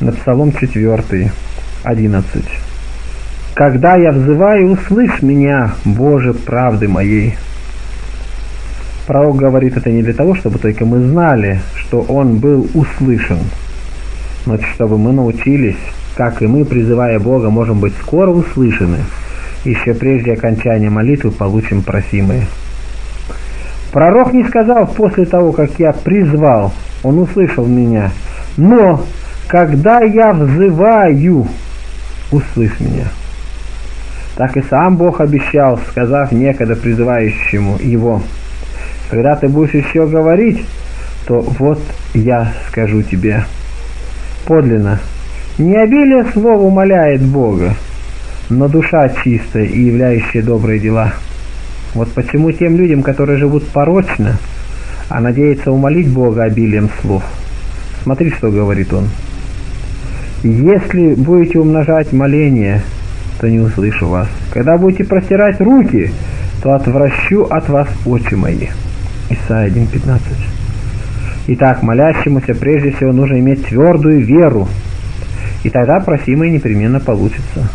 на Псалом 4, 11. «Когда я взываю, услышь меня, Боже, правды моей». Пророк говорит это не для того, чтобы только мы знали, что он был услышан, но чтобы мы научились, как и мы, призывая Бога, можем быть скоро услышаны, еще прежде окончания молитвы получим просимые. Пророк не сказал после того, как я призвал, он услышал меня, но когда я взываю, услышь меня. Так и сам Бог обещал, сказав некогда призывающему его, когда ты будешь еще говорить, то вот я скажу тебе. Подлинно, не обилие слов умоляет Бога, но душа чистая и являющая добрые дела. Вот почему тем людям, которые живут порочно, а надеются умолить Бога обилием слов. Смотри, что говорит он. Если будете умножать моление, то не услышу вас. Когда будете простирать руки, то отвращу от вас очи мои. Исайя 1.15 Итак, молящемуся прежде всего нужно иметь твердую веру, и тогда просимое непременно получится.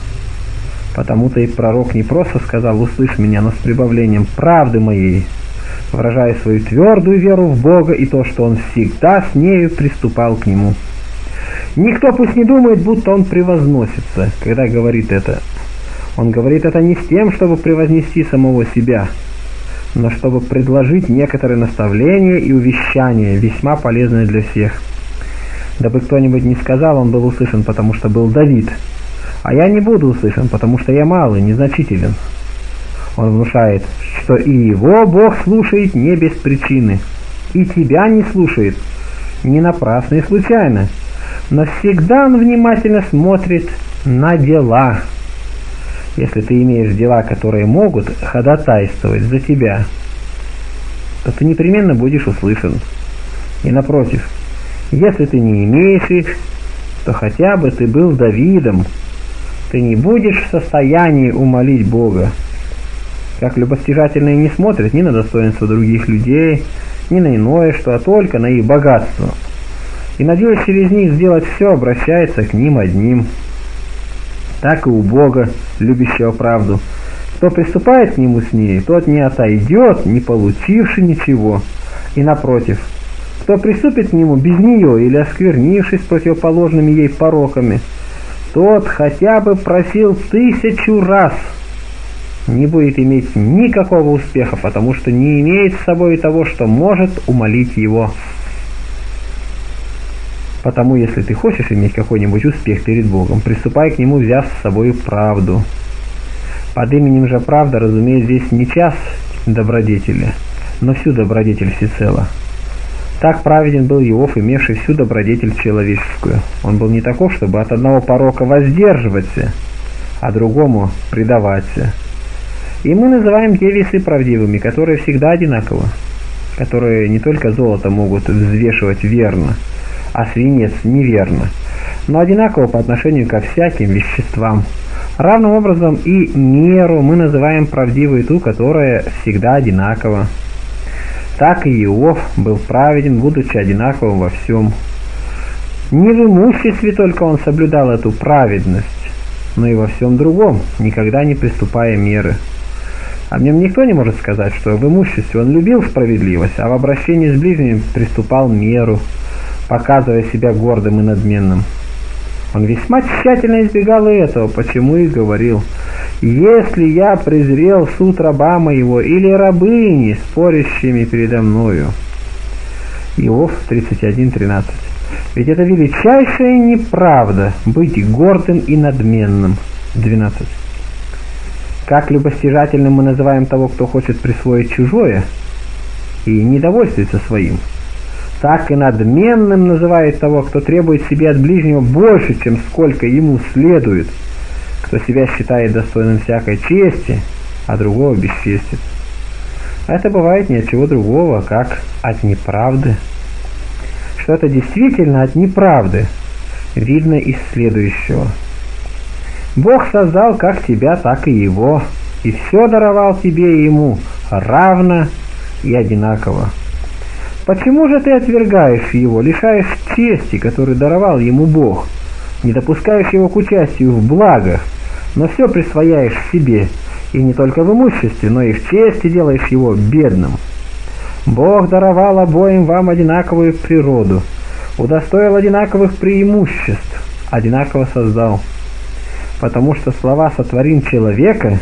Потому-то и пророк не просто сказал «услышь меня», но с прибавлением правды моей, выражая свою твердую веру в Бога и то, что он всегда с нею приступал к Нему. Никто пусть не думает, будто он превозносится, когда говорит это. Он говорит это не с тем, чтобы превознести самого себя, но чтобы предложить некоторые наставления и увещания, весьма полезные для всех. Дабы кто-нибудь не сказал, он был услышан, потому что был Давид, а я не буду услышан, потому что я малый, незначителен. Он внушает, что и его Бог слушает не без причины, и тебя не слушает, не напрасно и случайно но всегда он внимательно смотрит на дела. Если ты имеешь дела, которые могут ходатайствовать за тебя, то ты непременно будешь услышан. И напротив, если ты не имеешь их, то хотя бы ты был Давидом, ты не будешь в состоянии умолить Бога. Как любостяжательные не смотрят ни на достоинство других людей, ни на иное, что, а только на их богатство – и надеясь через них сделать все, обращается к ним одним. Так и у Бога, любящего правду. Кто приступает к нему с ней, тот не отойдет, не получивши ничего. И напротив, кто приступит к нему без нее или осквернившись противоположными ей пороками, тот хотя бы просил тысячу раз, не будет иметь никакого успеха, потому что не имеет с собой того, что может умолить его. Потому если ты хочешь иметь какой-нибудь успех перед Богом, приступай к Нему, взяв с собой правду. Под именем же правда, разумеется, здесь не час добродетели, но всю добродетель всецело. Так праведен был Иов, имевший всю добродетель человеческую. Он был не таков, чтобы от одного порока воздерживаться, а другому предаваться. И мы называем те весы правдивыми, которые всегда одинаковы, которые не только золото могут взвешивать верно – а свинец неверно, но одинаково по отношению ко всяким веществам. Равным образом и меру мы называем правдивой ту, которая всегда одинакова. Так и Иов был праведен, будучи одинаковым во всем. Не в имуществе только он соблюдал эту праведность, но и во всем другом, никогда не приступая меры. О нем никто не может сказать, что в имуществе он любил справедливость, а в обращении с ближними приступал меру – показывая себя гордым и надменным. Он весьма тщательно избегал этого, почему и говорил, «Если я презрел суд раба моего или рабыни, спорящими передо мною». Иов 31.13 Ведь это величайшая неправда быть гордым и надменным. 12. Как любостяжательным мы называем того, кто хочет присвоить чужое и недовольствуется своим – так и надменным называет того, кто требует себе от ближнего больше, чем сколько ему следует, кто себя считает достойным всякой чести, а другого бесчестит. Это бывает ни от чего другого, как от неправды. Что это действительно от неправды, видно из следующего. Бог создал как тебя, так и его, и все даровал тебе и ему равно и одинаково. Почему же ты отвергаешь его, лишаешь чести, которую даровал ему Бог? не допускаешь его к участию в благах, но все присвояешь себе, и не только в имуществе, но и в чести делаешь его бедным. Бог даровал обоим вам одинаковую природу, удостоил одинаковых преимуществ, одинаково создал. Потому что слова «сотворим человека»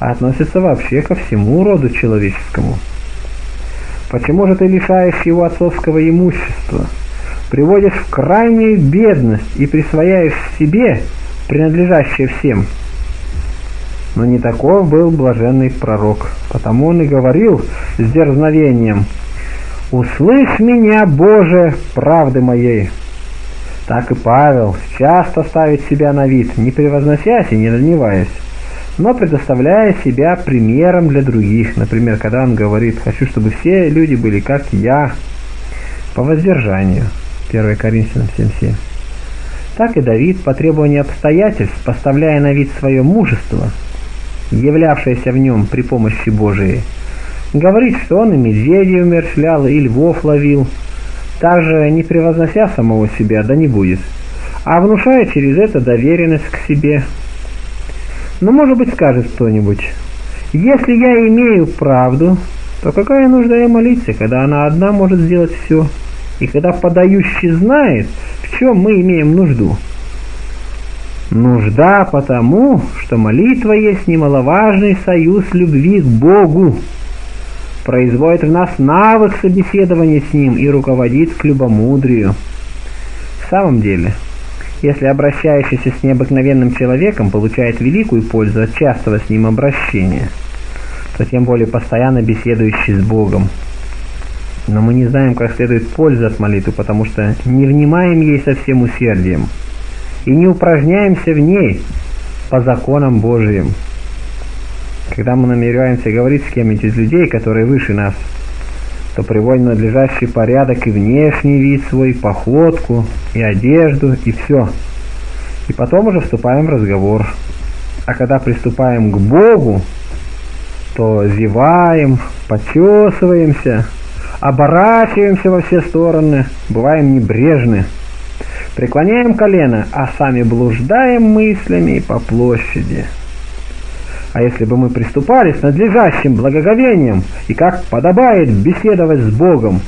относятся вообще ко всему роду человеческому. Почему же ты лишаешь его отцовского имущества, приводишь в крайнюю бедность и присвояешь себе принадлежащее всем? Но не таков был блаженный пророк, потому он и говорил с дерзновением «Услышь меня, Боже, правды моей». Так и Павел часто ставит себя на вид, не превозносясь и не надневаясь но предоставляя себя примером для других. Например, когда он говорит «хочу, чтобы все люди были как я» по воздержанию. 1 Коринфянам 7.7. Так и Давид по требованию обстоятельств, поставляя на вид свое мужество, являвшееся в нем при помощи Божией, говорит, что он и медведей умершлял, и львов ловил, также не превознося самого себя, да не будет, а внушая через это доверенность к себе – но, может быть, скажет кто-нибудь, если я имею правду, то какая нужда ей молиться, когда она одна может сделать все, и когда подающий знает, в чем мы имеем нужду? Нужда потому, что молитва есть немаловажный союз любви к Богу, производит в нас навык собеседования с Ним и руководит к любомудрию. В самом деле – если обращающийся с необыкновенным человеком получает великую пользу от частого с ним обращения, то тем более постоянно беседующий с Богом. Но мы не знаем, как следует пользы от молитвы, потому что не внимаем ей со всем усердием и не упражняемся в ней по законам Божиим. Когда мы намереваемся говорить с кем-нибудь из людей, которые выше нас – то приводим надлежащий порядок и внешний вид свой, походку, и одежду, и все. И потом уже вступаем в разговор. А когда приступаем к Богу, то зеваем, почесываемся, оборачиваемся во все стороны, бываем небрежны, преклоняем колено, а сами блуждаем мыслями по площади. А если бы мы приступали с надлежащим благоговением и как подобает беседовать с Богом,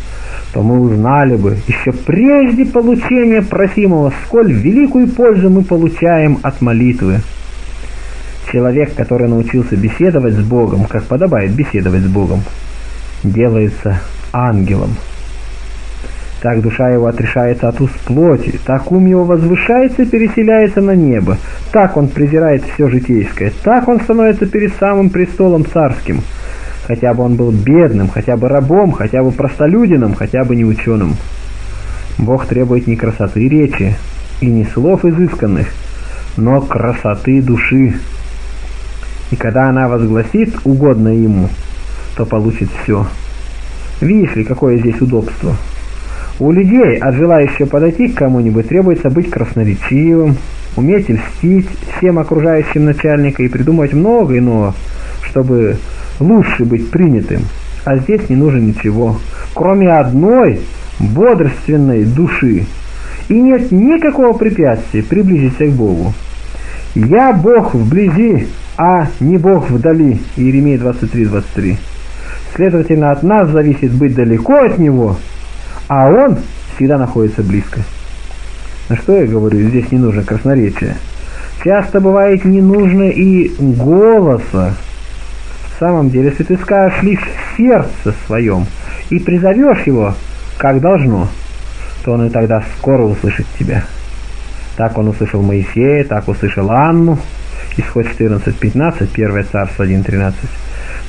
то мы узнали бы еще прежде получения просимого, сколь великую пользу мы получаем от молитвы. Человек, который научился беседовать с Богом, как подобает беседовать с Богом, делается ангелом. Так душа его отрешается от уст плоти, так ум его возвышается и переселяется на небо, так он презирает все житейское, так он становится перед самым престолом царским. Хотя бы он был бедным, хотя бы рабом, хотя бы простолюдином, хотя бы не ученым. Бог требует не красоты речи и не слов изысканных, но красоты души. И когда она возгласит угодно ему, то получит все. Видишь ли, какое здесь удобство? У людей, от желающего подойти к кому-нибудь, требуется быть красноречивым, уметь льстить всем окружающим начальника и придумать много иного, чтобы лучше быть принятым. А здесь не нужно ничего, кроме одной бодрственной души. И нет никакого препятствия приблизиться к Богу. «Я Бог вблизи, а не Бог вдали» Иеремия 23:23. Следовательно, от нас зависит быть далеко от Него – а он всегда находится близко. На что я говорю, здесь не нужно красноречие. Часто бывает не нужно и голоса. В самом деле, если ты скажешь лишь сердце своем и призовешь его, как должно, то он и тогда скоро услышит тебя. Так он услышал Моисея, так услышал Анну. Исход 14.15, 1 Царство 1.13.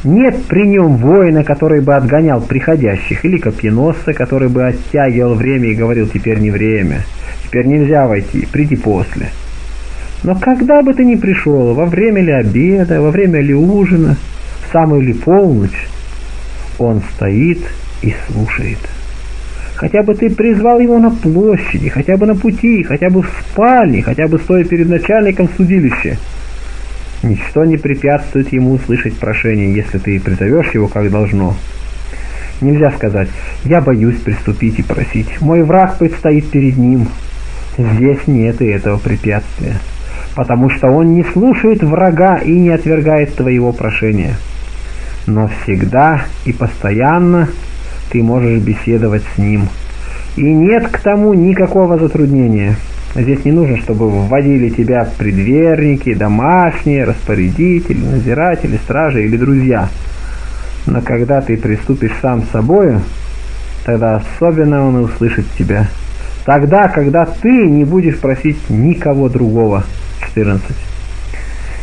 Нет при нем воина, который бы отгонял приходящих, или копьеносца, который бы оттягивал время и говорил «теперь не время, теперь нельзя войти, приди после». Но когда бы ты ни пришел, во время ли обеда, во время ли ужина, в самую ли полночь, он стоит и слушает. Хотя бы ты призвал его на площади, хотя бы на пути, хотя бы в спальне, хотя бы стоя перед начальником судилища – Ничто не препятствует ему услышать прошение, если ты призовешь его как должно. Нельзя сказать «я боюсь приступить и просить, мой враг предстоит перед ним». Здесь нет и этого препятствия, потому что он не слушает врага и не отвергает твоего прошения. Но всегда и постоянно ты можешь беседовать с ним. И нет к тому никакого затруднения. Здесь не нужно, чтобы вводили тебя предверники, домашние, распорядители, надзиратели, стражи или друзья. Но когда ты приступишь сам с собою, тогда особенно он услышит тебя. Тогда, когда ты не будешь просить никого другого. 14.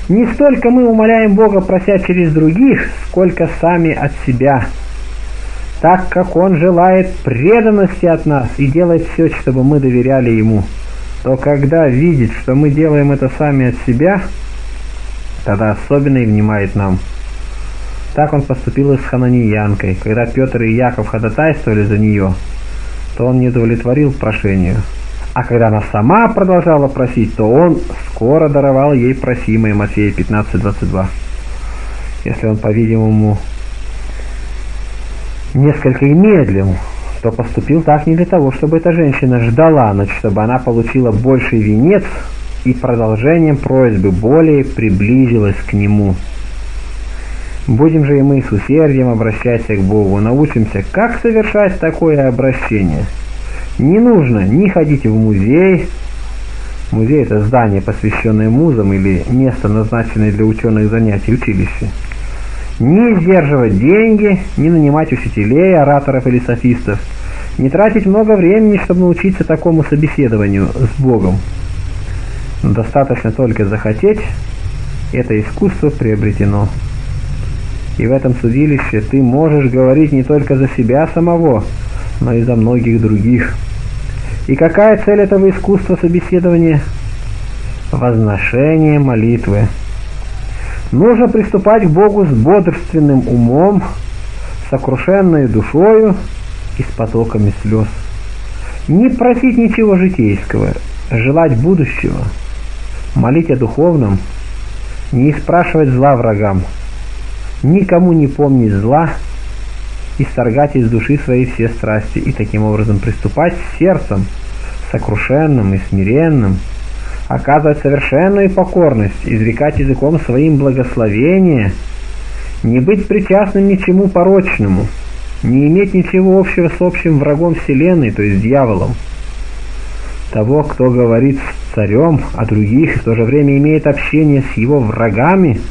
Не столько мы умоляем Бога, прося через других, сколько сами от себя. Так как Он желает преданности от нас и делает все, чтобы мы доверяли Ему, то когда видит, что мы делаем это сами от себя, тогда особенно и внимает нам. Так он поступил и с Хананиянкой. Когда Петр и Яков ходатайствовали за нее, то он не удовлетворил прошению. А когда она сама продолжала просить, то он скоро даровал ей просимое Матфея 15.22. Если он, по-видимому, несколько и медлил, то поступил так не для того, чтобы эта женщина ждала, но чтобы она получила больший венец и продолжением просьбы более приблизилась к нему. Будем же и мы с усердием обращаться к Богу, научимся, как совершать такое обращение. Не нужно ни ходить в музей, музей это здание, посвященное музам или место, назначенное для ученых занятий, училище, не сдерживать деньги, не нанимать учителей, ораторов или софистов, не тратить много времени, чтобы научиться такому собеседованию с Богом. Но достаточно только захотеть, это искусство приобретено. И в этом судилище ты можешь говорить не только за себя самого, но и за многих других. И какая цель этого искусства собеседования? Возношение молитвы. Нужно приступать к Богу с бодрственным умом, сокрушенной душою и с потоками слез. Не просить ничего житейского, желать будущего, молить о духовном, не спрашивать зла врагам – никому не помнить зла, исторгать из души свои все страсти и таким образом приступать сердцем, сокрушенным и смиренным, оказывать совершенную покорность, изрекать языком своим благословение, не быть причастным ни чему порочному, не иметь ничего общего с общим врагом Вселенной, то есть дьяволом. Того, кто говорит с царем, а других в то же время имеет общение с его врагами –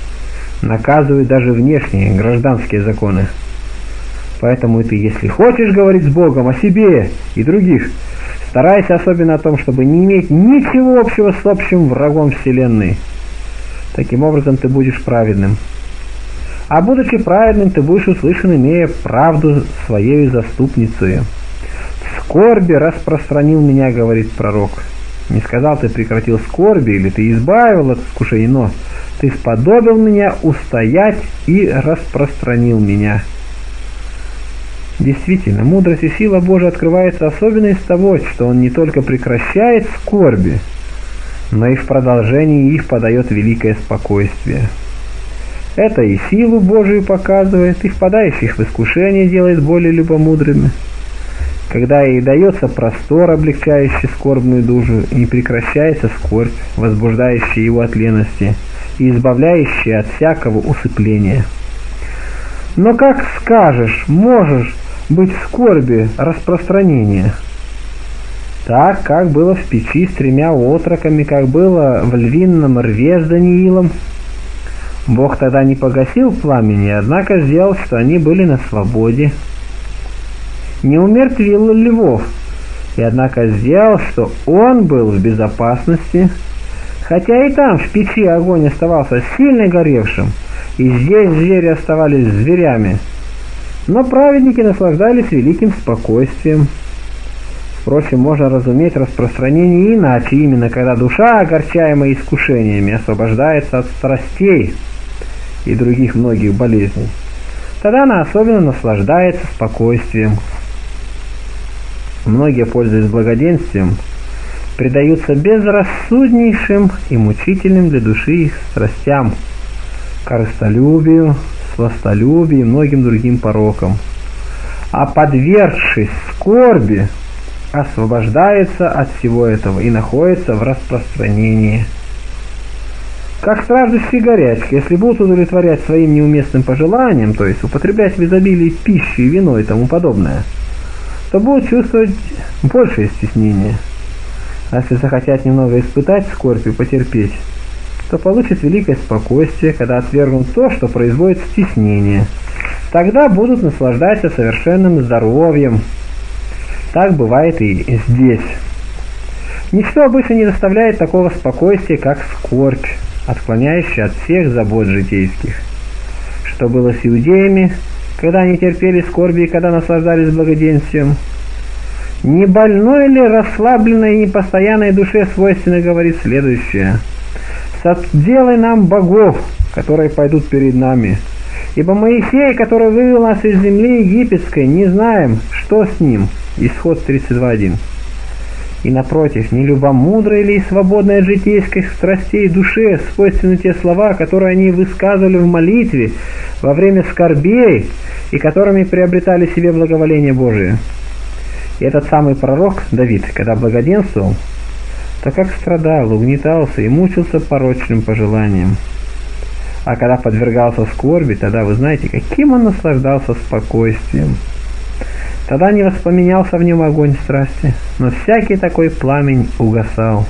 наказывают даже внешние гражданские законы. Поэтому ты, если хочешь говорить с Богом о себе и других, старайся особенно о том, чтобы не иметь ничего общего с общим врагом Вселенной. Таким образом ты будешь праведным. А будучи праведным, ты будешь услышан, имея правду своей заступницей. скорби распространил меня, говорит пророк. Не сказал ты прекратил скорби, или ты избавил от искушений, но ты сподобил меня устоять и распространил меня. Действительно, мудрость и сила Божия открывается особенно из того, что Он не только прекращает скорби, но и в продолжении их подает великое спокойствие. Это и силу Божию показывает, и впадающих в искушение делает более любомудрыми. Когда ей дается простор, облегчающий скорбную душу, и прекращается скорбь, возбуждающая его от лености – и избавляющее от всякого усыпления. Но как скажешь, можешь быть в скорби распространения? Так, как было в печи с тремя отроками, как было в львином рве с Даниилом. Бог тогда не погасил пламени, однако сделал, что они были на свободе. Не умертвил львов, и однако сделал, что он был в безопасности – Хотя и там в печи огонь оставался сильно горевшим, и здесь звери оставались зверями. Но праведники наслаждались великим спокойствием. Впрочем, можно разуметь распространение иначе, именно когда душа, огорчаемая искушениями, освобождается от страстей и других многих болезней. Тогда она особенно наслаждается спокойствием. Многие, пользуясь благоденствием, предаются безрассуднейшим и мучительным для души их страстям, корыстолюбию, сластолюбию и многим другим порокам. А подвергшись скорби, освобождается от всего этого и находится в распространении. Как страждущие горячки, если будут удовлетворять своим неуместным пожеланиям, то есть употреблять в изобилии пищу и вино и тому подобное, то будут чувствовать большее стеснение. А если захотят немного испытать скорбь и потерпеть, то получат великое спокойствие, когда отвергнут то, что производит стеснение. Тогда будут наслаждаться совершенным здоровьем. Так бывает и здесь. Ничто обычно не доставляет такого спокойствия, как скорбь отклоняющий от всех забот житейских. Что было с иудеями, когда они терпели скорби и когда наслаждались благоденствием? Не больной ли расслабленной и непостоянной душе свойственно говорит следующее. «Соделай нам богов, которые пойдут перед нами, ибо Моисей, который вывел нас из земли египетской, не знаем, что с ним». Исход 32.1. И напротив, не любомудрой или свободной от житейских страстей душе свойственны те слова, которые они высказывали в молитве во время скорбей и которыми приобретали себе благоволение Божие. И этот самый пророк, Давид, когда благоденствовал, то как страдал, угнетался и мучился порочным пожеланием. А когда подвергался скорби, тогда вы знаете, каким он наслаждался спокойствием – Тогда не воспламенялся в нем огонь страсти, но всякий такой пламень угасал.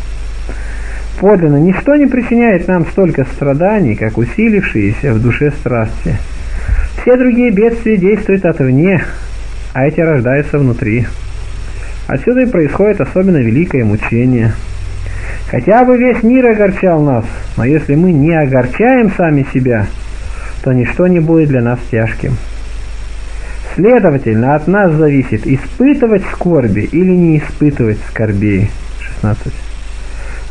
Подлинно, ничто не причиняет нам столько страданий, как усилившиеся в душе страсти. Все другие бедствия действуют отвне, а эти рождаются внутри. Отсюда и происходит особенно великое мучение. Хотя бы весь мир огорчал нас, но если мы не огорчаем сами себя, то ничто не будет для нас тяжким. Следовательно, от нас зависит, испытывать скорби или не испытывать скорбей. 16.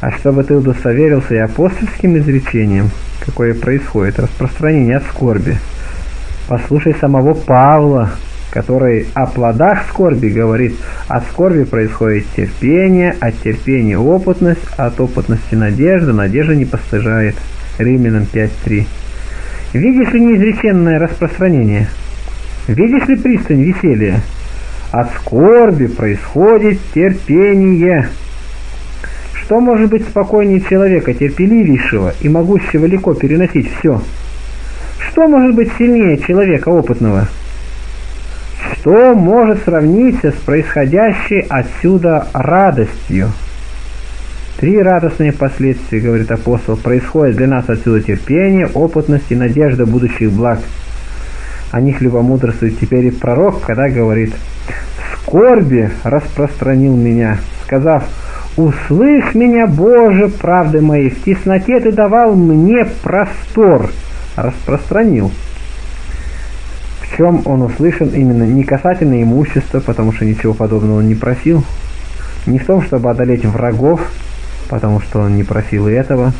А чтобы ты удостоверился и апостольским изречением, какое происходит, распространение от скорби, послушай самого Павла, который о плодах скорби говорит, от скорби происходит терпение, от терпения опытность, от опытности надежда, надежда не постыжает. Римлянам 5.3. Видишь ли неизреченное распространение – Видишь ли пристань веселья? От скорби происходит терпение. Что может быть спокойнее человека, терпеливейшего и могущего легко переносить все? Что может быть сильнее человека опытного? Что может сравниться с происходящей отсюда радостью? Три радостные последствия, говорит апостол, происходят для нас отсюда терпение, опытность и надежда будущих благ – о них любомудрствует теперь и пророк, когда говорит «Скорби распространил меня, сказав, услышь меня, Боже, правды моей, в тесноте ты давал мне простор». Распространил. Чем он услышан именно не касательно имущества, потому что ничего подобного он не просил, не в том, чтобы одолеть врагов, потому что он не просил и этого,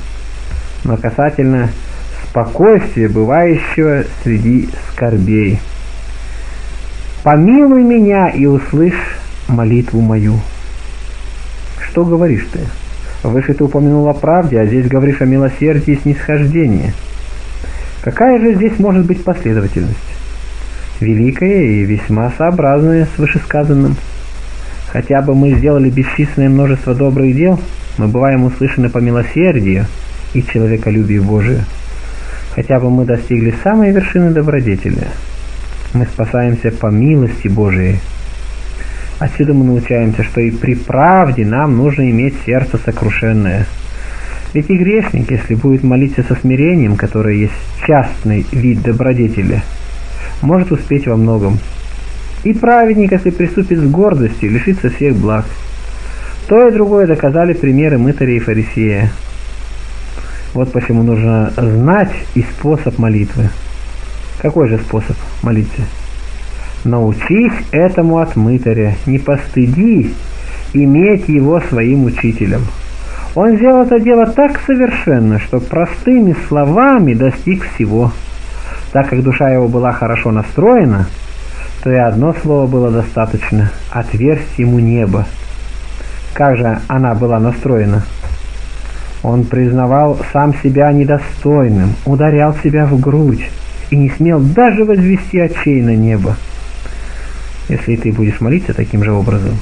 но касательно спокойствие, бывающего среди скорбей. Помилуй меня и услышь молитву мою. Что говоришь ты? Выше ты упомянул о правде, а здесь говоришь о милосердии и снисхождении. Какая же здесь может быть последовательность? Великая и весьма сообразная с вышесказанным. Хотя бы мы сделали бесчисленное множество добрых дел, мы бываем услышаны по милосердию и человеколюбию Божию хотя бы мы достигли самой вершины добродетели. Мы спасаемся по милости Божией. Отсюда мы научаемся, что и при правде нам нужно иметь сердце сокрушенное. Ведь и грешник, если будет молиться со смирением, которое есть частный вид добродетели, может успеть во многом. И праведник, если приступит с гордостью, лишится всех благ. То и другое доказали примеры мытаря и фарисея. Вот почему нужно знать и способ молитвы. Какой же способ молиться? Научись этому от мытаря, не постыди иметь его своим учителем. Он сделал это дело так совершенно, что простыми словами достиг всего. Так как душа его была хорошо настроена, то и одно слово было достаточно – отверсть ему небо. Как же она была настроена – он признавал сам себя недостойным, ударял себя в грудь и не смел даже возвести очей на небо. Если ты будешь молиться таким же образом,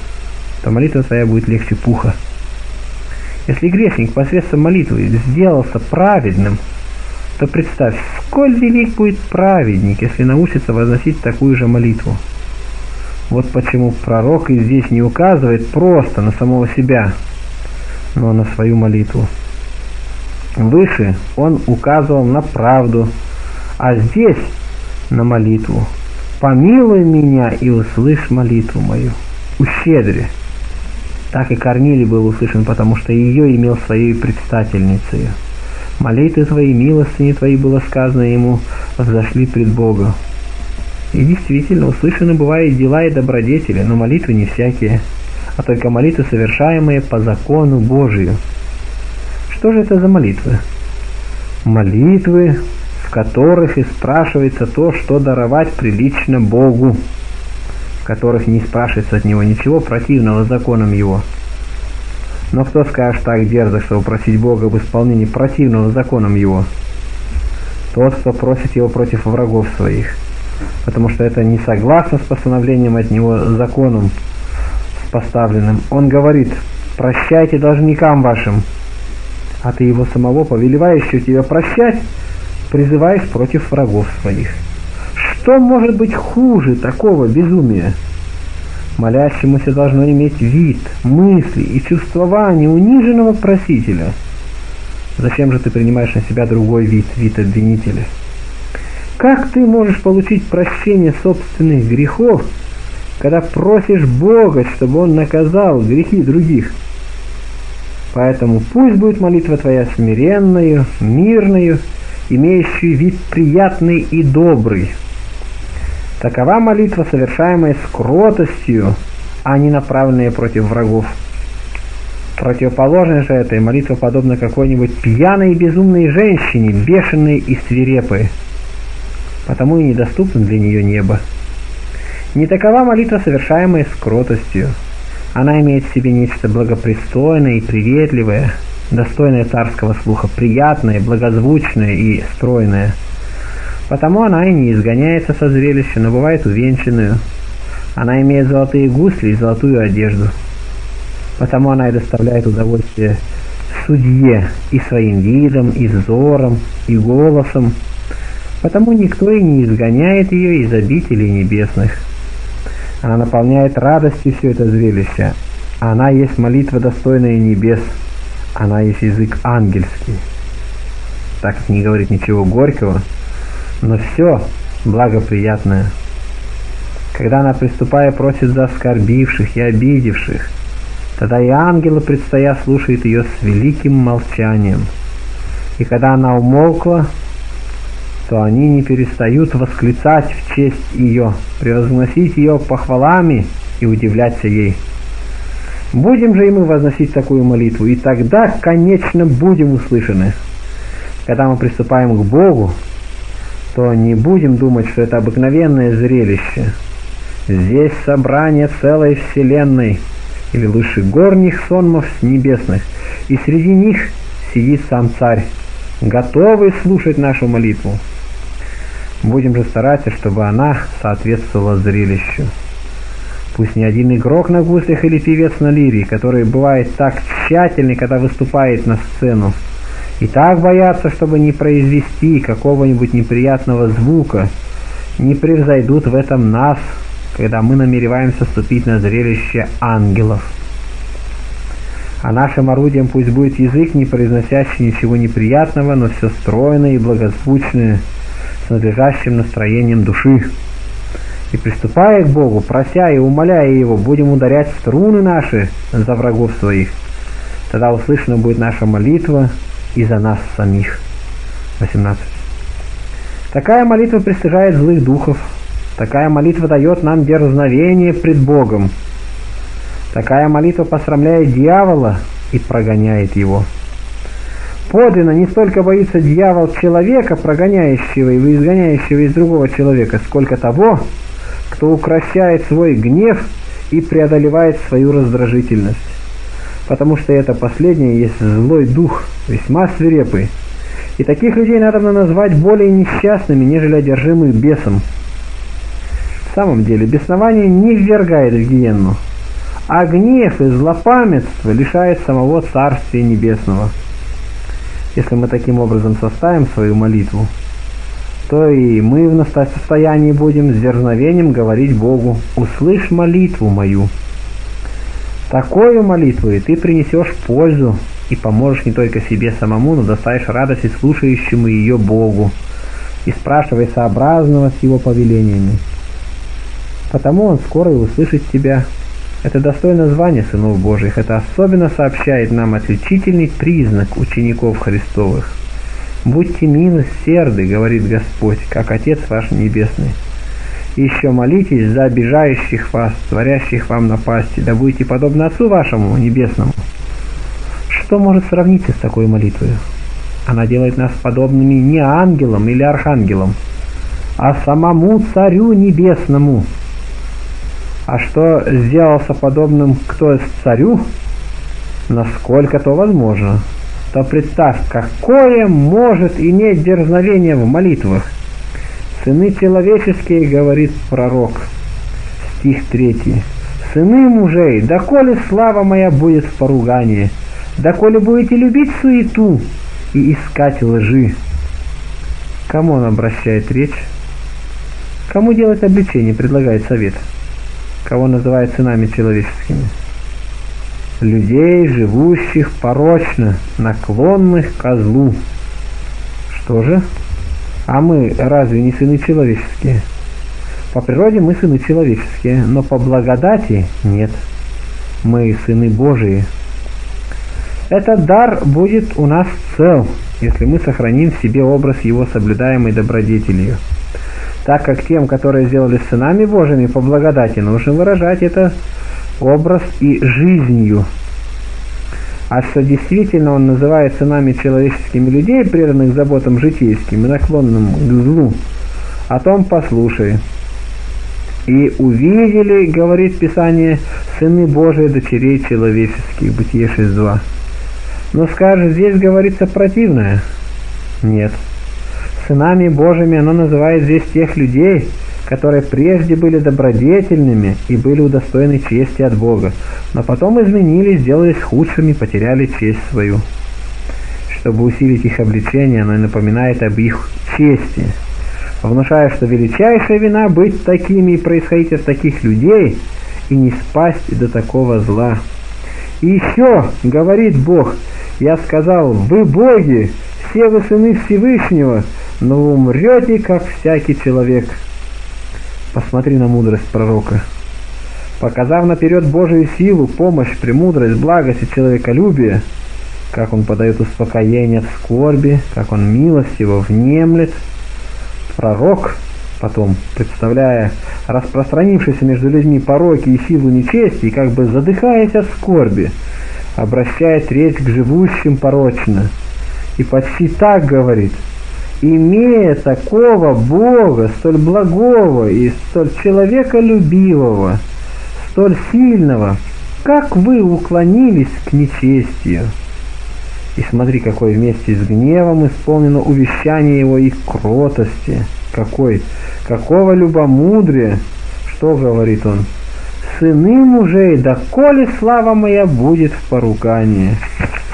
то молитва твоя будет легче пуха. Если грешник посредством молитвы сделался праведным, то представь, сколь велик будет праведник, если научится возносить такую же молитву. Вот почему пророк и здесь не указывает просто на самого себя, но на свою молитву. Выше он указывал на правду, а здесь на молитву. «Помилуй меня и услышь молитву мою». Ущедри. Так и Корнилий был услышан, потому что ее имел своей предстательницей. Молитвы твои, милостыни твои, было сказано ему, взошли пред Бога. И действительно, услышаны бывают дела и добродетели, но молитвы не всякие, а только молитвы, совершаемые по закону Божию. Что же это за молитвы? Молитвы, в которых и спрашивается то, что даровать прилично Богу, в которых не спрашивается от Него ничего противного законам Его – но кто скажет так дерзко, чтобы просить Бога в исполнении противного законам Его? Тот, кто просит Его против врагов своих. Потому что это не согласно с постановлением от Него законом поставленным. Он говорит, прощайте должникам вашим, а ты его самого, повелевающего тебя прощать, призываешь против врагов своих. Что может быть хуже такого безумия? Молящемуся должно иметь вид, мысли и чувствование униженного просителя. Зачем же ты принимаешь на себя другой вид, вид обвинителя? Как ты можешь получить прощение собственных грехов, когда просишь Бога, чтобы Он наказал грехи других? Поэтому пусть будет молитва твоя смиренную, мирную, имеющую вид приятный и добрый, Такова молитва, совершаемая с кротостью, а не направленная против врагов. Противоположная же этой молитва подобна какой-нибудь пьяной и безумной женщине, бешеной и свирепой. Потому и недоступно для нее небо. Не такова молитва, совершаемая с кротостью. Она имеет в себе нечто благопристойное и приветливое, достойное царского слуха, приятное, благозвучное и стройное – Потому она и не изгоняется со зрелища, но бывает увенчанную. Она имеет золотые гусли и золотую одежду. Потому она и доставляет удовольствие судье и своим видом, и взором, и голосом. Потому никто и не изгоняет ее из обителей небесных. Она наполняет радостью все это зрелище. Она есть молитва, достойная небес. Она есть язык ангельский. Так как не говорит ничего горького, но все благоприятное. Когда она, приступая, просит за оскорбивших и обидевших, тогда и ангелы, предстоя, слушают ее с великим молчанием. И когда она умолкла, то они не перестают восклицать в честь ее, превозносить ее похвалами и удивляться ей. Будем же и мы возносить такую молитву, и тогда, конечно, будем услышаны. Когда мы приступаем к Богу, то не будем думать, что это обыкновенное зрелище. Здесь собрание целой вселенной, или лучше горних сонмов небесных, и среди них сидит сам царь, готовый слушать нашу молитву. Будем же стараться, чтобы она соответствовала зрелищу. Пусть ни один игрок на гуслях или певец на лире, который бывает так тщательный, когда выступает на сцену, и так боятся, чтобы не произвести какого-нибудь неприятного звука, не превзойдут в этом нас, когда мы намереваемся ступить на зрелище ангелов. А нашим орудием пусть будет язык, не произносящий ничего неприятного, но все стройное и благозвучное, с надлежащим настроением души. И приступая к Богу, прося и умоляя Его, будем ударять струны наши за врагов своих. Тогда услышана будет наша молитва, и за нас самих. 18. Такая молитва пристыжает злых духов. Такая молитва дает нам дерзновение пред Богом. Такая молитва посрамляет дьявола и прогоняет его. Подлинно не столько боится дьявол человека, прогоняющего и изгоняющего из другого человека, сколько того, кто укращает свой гнев и преодолевает свою раздражительность потому что это последнее есть злой дух, весьма свирепый. И таких людей надо назвать более несчастными, нежели одержимых бесом. В самом деле, беснование не ввергает в гиенну, а гнев и злопамятство лишает самого Царствия Небесного. Если мы таким образом составим свою молитву, то и мы в состоянии будем с дерзновением говорить Богу, «Услышь молитву мою». Такую молитву и ты принесешь пользу и поможешь не только себе самому, но доставишь радость и слушающему ее Богу, и спрашивай сообразного с его повелениями. Потому он скоро и услышит тебя. Это достойно звания сынов Божьих. Это особенно сообщает нам отличительный признак учеников Христовых. «Будьте милосерды, — говорит Господь, — как Отец ваш Небесный». Еще молитесь за обижающих вас, творящих вам напасти, да будете подобны Отцу вашему Небесному. Что может сравниться с такой молитвой? Она делает нас подобными не ангелам или архангелам, а самому Царю Небесному. А что сделался подобным кто царю? Насколько то возможно. То представь, какое может иметь дерзновение в молитвах. Сыны человеческие, говорит пророк. Стих 3. Сыны мужей, доколе слава моя будет в поругании, доколе будете любить суету и искать лжи. Кому он обращает речь? Кому делать обличение, предлагает совет? Кого называет сынами человеческими? Людей, живущих порочно, наклонных ко злу. Что же? А мы разве не сыны человеческие? По природе мы сыны человеческие, но по благодати нет. Мы сыны Божии. Этот дар будет у нас цел, если мы сохраним в себе образ его соблюдаемой добродетелью так как тем, которые сделали сынами Божьими по благодати, нужно выражать это образ и жизнью. А что действительно он называет сынами человеческими людей, преданных заботам житейским и наклонным к злу, о том послушай. И увидели, говорит Писание, сыны Божии, дочерей человеческих, Бытие 6.2. Но скажешь, здесь говорится противное. Нет сынами Божьими оно называет здесь тех людей, которые прежде были добродетельными и были удостоены чести от Бога, но потом изменились, сделались худшими, потеряли честь свою. Чтобы усилить их обличение, оно напоминает об их чести, внушая, что величайшая вина быть такими и происходить от таких людей и не спасть до такого зла. И еще, говорит Бог, я сказал, вы боги, все вы сыны Всевышнего, но умрете, как всякий человек. Посмотри на мудрость пророка. Показав наперед Божию силу, помощь, премудрость, благость и человеколюбие, как он подает успокоение в скорби, как он милостиво внемлет, пророк потом, представляя распространившиеся между людьми пороки и силу нечести, как бы задыхаясь от скорби, обращает речь к живущим порочно. И почти так говорит – имея такого Бога, столь благого и столь человеколюбивого, столь сильного, как вы уклонились к нечестию. И смотри, какой вместе с гневом исполнено увещание его и кротости. Какой, какого любомудрия, что говорит он? Сыны мужей, да коли слава моя будет в поругании.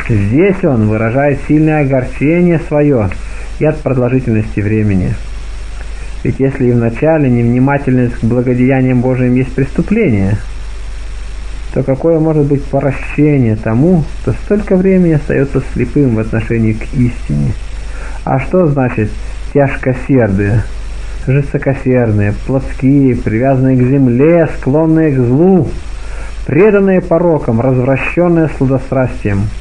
Здесь он выражает сильное огорчение свое, и от продолжительности времени. Ведь если и в начале невнимательность к благодеяниям Божьим есть преступление, то какое может быть прощение тому, кто столько времени остается слепым в отношении к истине? А что значит тяжкосердые, жестокосердные, плотские, привязанные к земле, склонные к злу, преданные порокам, развращенные сладострастием –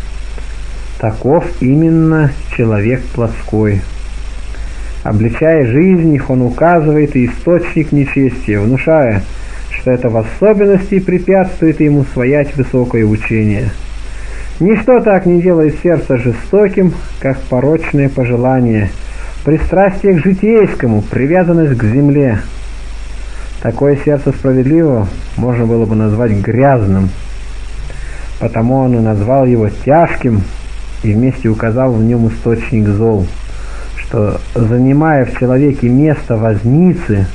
Таков именно человек плотской. Обличая жизнь их, он указывает и источник нечестия, внушая, что это в особенности препятствует ему своять высокое учение. Ничто так не делает сердце жестоким, как порочное пожелание, пристрастие к житейскому, привязанность к земле. Такое сердце справедливо можно было бы назвать грязным, потому он и назвал его тяжким, и вместе указал в нем источник зол, что занимая в человеке место возницы,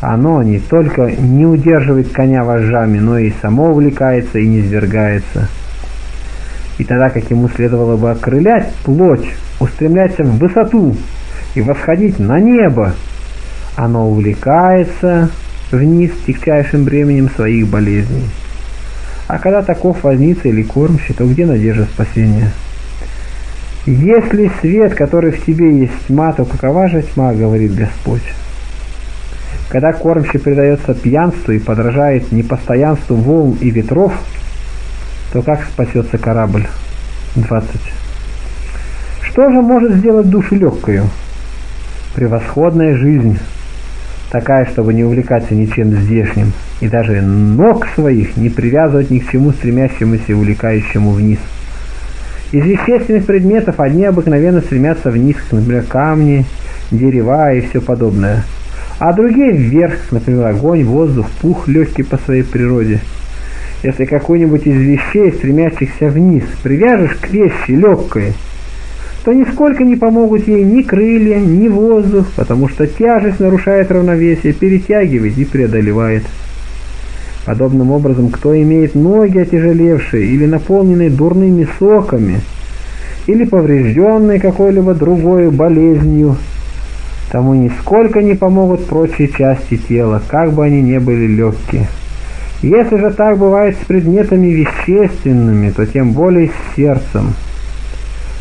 Оно не только не удерживает коня вожжами, но и само увлекается и не свергается. И тогда, как ему следовало бы окрылять плоть, устремляться в высоту и восходить на небо, оно увлекается вниз тягчайшим бременем своих болезней. А когда таков возница или кормщик, то где надежда спасения? Если свет, который в тебе есть тьма, то какова же тьма, говорит Господь? Когда кормчий предается пьянству и подражает непостоянству волн и ветров, то как спасется корабль? 20. Что же может сделать душу легкою? Превосходная жизнь, такая, чтобы не увлекаться ничем здешним, и даже ног своих не привязывать ни к чему стремящемуся и увлекающему вниз. Из естественных предметов одни обыкновенно стремятся вниз, например, камни, дерева и все подобное – а другие вверх, например, огонь, воздух, пух, легкий по своей природе. Если какую-нибудь из вещей, стремящихся вниз, привяжешь к вещи легкой, то нисколько не помогут ей ни крылья, ни воздух, потому что тяжесть нарушает равновесие, перетягивает и преодолевает. Подобным образом, кто имеет ноги отяжелевшие или наполненные дурными соками, или поврежденные какой-либо другой болезнью, тому нисколько не помогут прочие части тела, как бы они ни были легкие. Если же так бывает с предметами вещественными, то тем более с сердцем.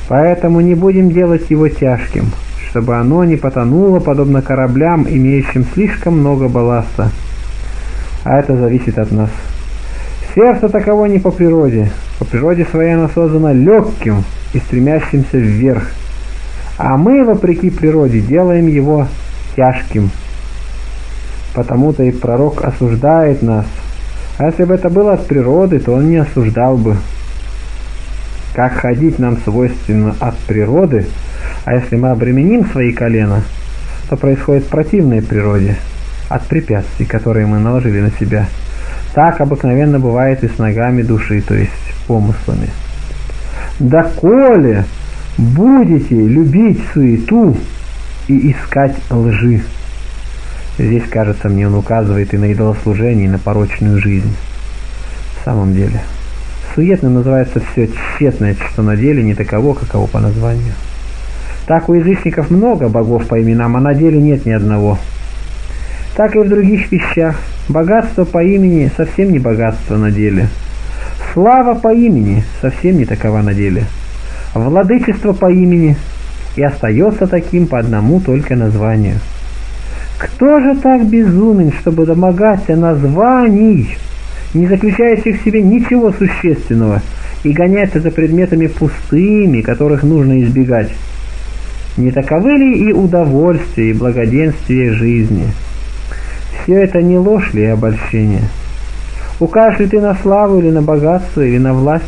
Поэтому не будем делать его тяжким, чтобы оно не потонуло, подобно кораблям, имеющим слишком много балласта. А это зависит от нас. Сердце таково не по природе. По природе своей оно создано легким и стремящимся вверх – а мы, вопреки природе, делаем его тяжким. Потому-то и пророк осуждает нас. А если бы это было от природы, то он не осуждал бы. Как ходить нам свойственно от природы, а если мы обременим свои колена, то происходит противное природе, от препятствий, которые мы наложили на себя. Так обыкновенно бывает и с ногами души, то есть помыслами. Да коли будете любить суету и искать лжи. Здесь, кажется мне, он указывает и на идолослужение, и на порочную жизнь. В самом деле, суетным называется все тщетное, что на деле не таково, каково по названию. Так у язычников много богов по именам, а на деле нет ни одного. Так и в других вещах. Богатство по имени совсем не богатство на деле. Слава по имени совсем не такова на деле владычество по имени и остается таким по одному только названию. Кто же так безумен, чтобы домогаться названий, не заключающих в себе ничего существенного, и гоняться за предметами пустыми, которых нужно избегать? Не таковы ли и удовольствие, и благоденствие жизни? Все это не ложь ли и обольщение? Укажешь ли ты на славу или на богатство, или на власть?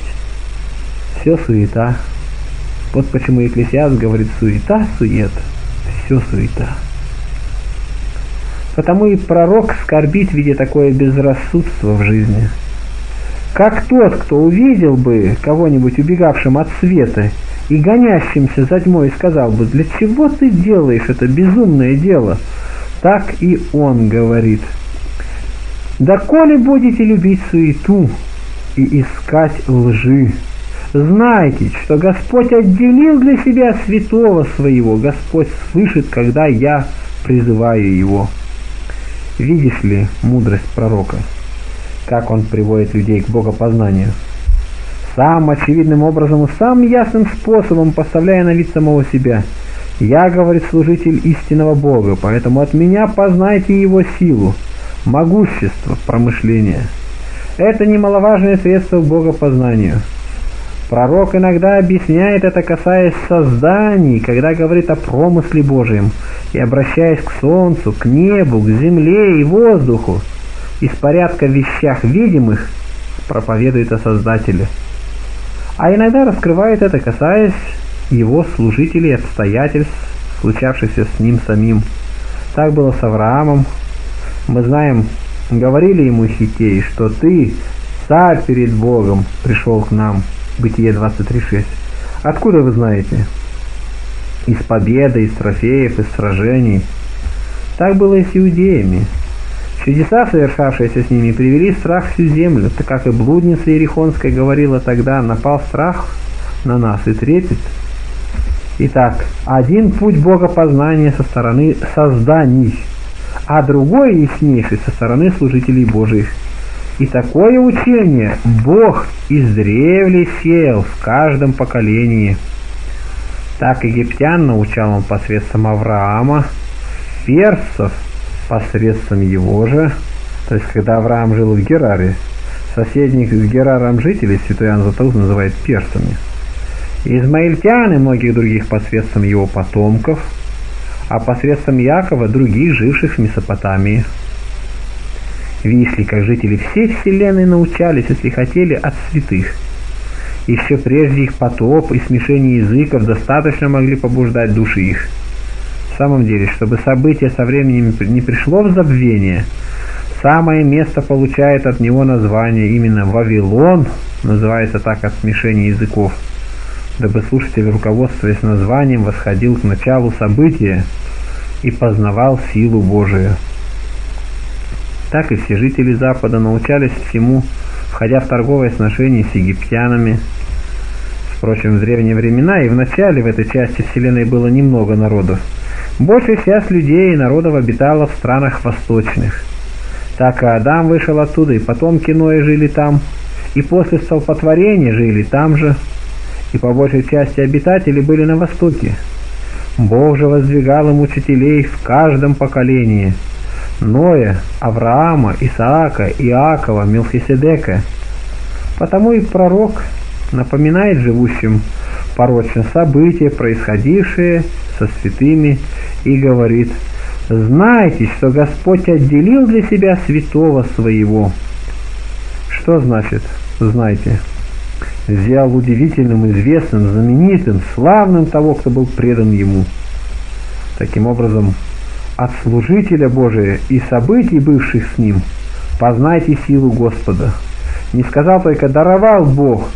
Все суета. Вот почему Екклесиаст говорит суета, сует, все суета. Потому и пророк скорбит, видя такое безрассудство в жизни. Как тот, кто увидел бы кого-нибудь убегавшим от света и гонящимся за тьмой, сказал бы, для чего ты делаешь это безумное дело? Так и он говорит. Да коли будете любить суету и искать лжи, Знайте, что Господь отделил для себя святого своего, Господь слышит, когда я призываю его. Видишь ли мудрость пророка, как он приводит людей к богопознанию? Самым очевидным образом самым ясным способом поставляя на вид самого себя. Я, говорит служитель истинного Бога, поэтому от меня познайте его силу, могущество, промышление. Это немаловажное средство богопознанию – Пророк иногда объясняет это, касаясь созданий, когда говорит о промысле Божьем, и обращаясь к солнцу, к небу, к земле и воздуху. Из порядка вещах видимых проповедует о Создателе. А иногда раскрывает это, касаясь его служителей и обстоятельств, случавшихся с ним самим. Так было с Авраамом. Мы знаем, говорили ему хитей, что ты, царь перед Богом, пришел к нам – Бытие 23.6. Откуда вы знаете? Из победы, из трофеев, из сражений. Так было и с иудеями. Чудеса, совершавшиеся с ними, привели страх всю землю, так как и блудница Ерихонская говорила тогда, напал страх на нас и трепет. Итак, один путь богопознания со стороны созданий, а другой яснейший со стороны служителей Божьих. И такое учение Бог издревле сеял в каждом поколении. Так египтян научал он посредством Авраама, персов посредством его же, то есть когда Авраам жил в Гераре, соседних с Гераром жителей святой Иоанн Златоуст называет персами. И измаильтян и многих других посредством его потомков, а посредством Якова других, живших в Месопотамии. Видишь ли, как жители всей вселенной научались, если хотели, от святых. Еще прежде их потоп и смешение языков достаточно могли побуждать души их – в самом деле, чтобы событие со временем не пришло в забвение, самое место получает от него название именно Вавилон, называется так от смешения языков, дабы слушатель, руководствуясь названием, восходил к началу события и познавал силу Божию. Так и все жители Запада научались всему, входя в торговые сношения с египтянами. Впрочем, в древние времена и в начале в этой части Вселенной было немного народов, Большая часть людей и народов обитала в странах восточных. Так и Адам вышел оттуда, и потомки Ноя жили там, и после столпотворения жили там же, и по большей части обитатели были на востоке. Бог же воздвигал им учителей в каждом поколении. Ноя, Авраама, Исаака, Иакова, Мелхиседека. Потому и пророк напоминает живущим порочно события, происходившие со святыми, и говорит, «Знайте, что Господь отделил для себя святого своего». Что значит «знайте»? Взял удивительным, известным, знаменитым, славным того, кто был предан ему. Таким образом, от служителя Божия и событий, бывших с ним, познайте силу Господа. Не сказал только «даровал Бог»,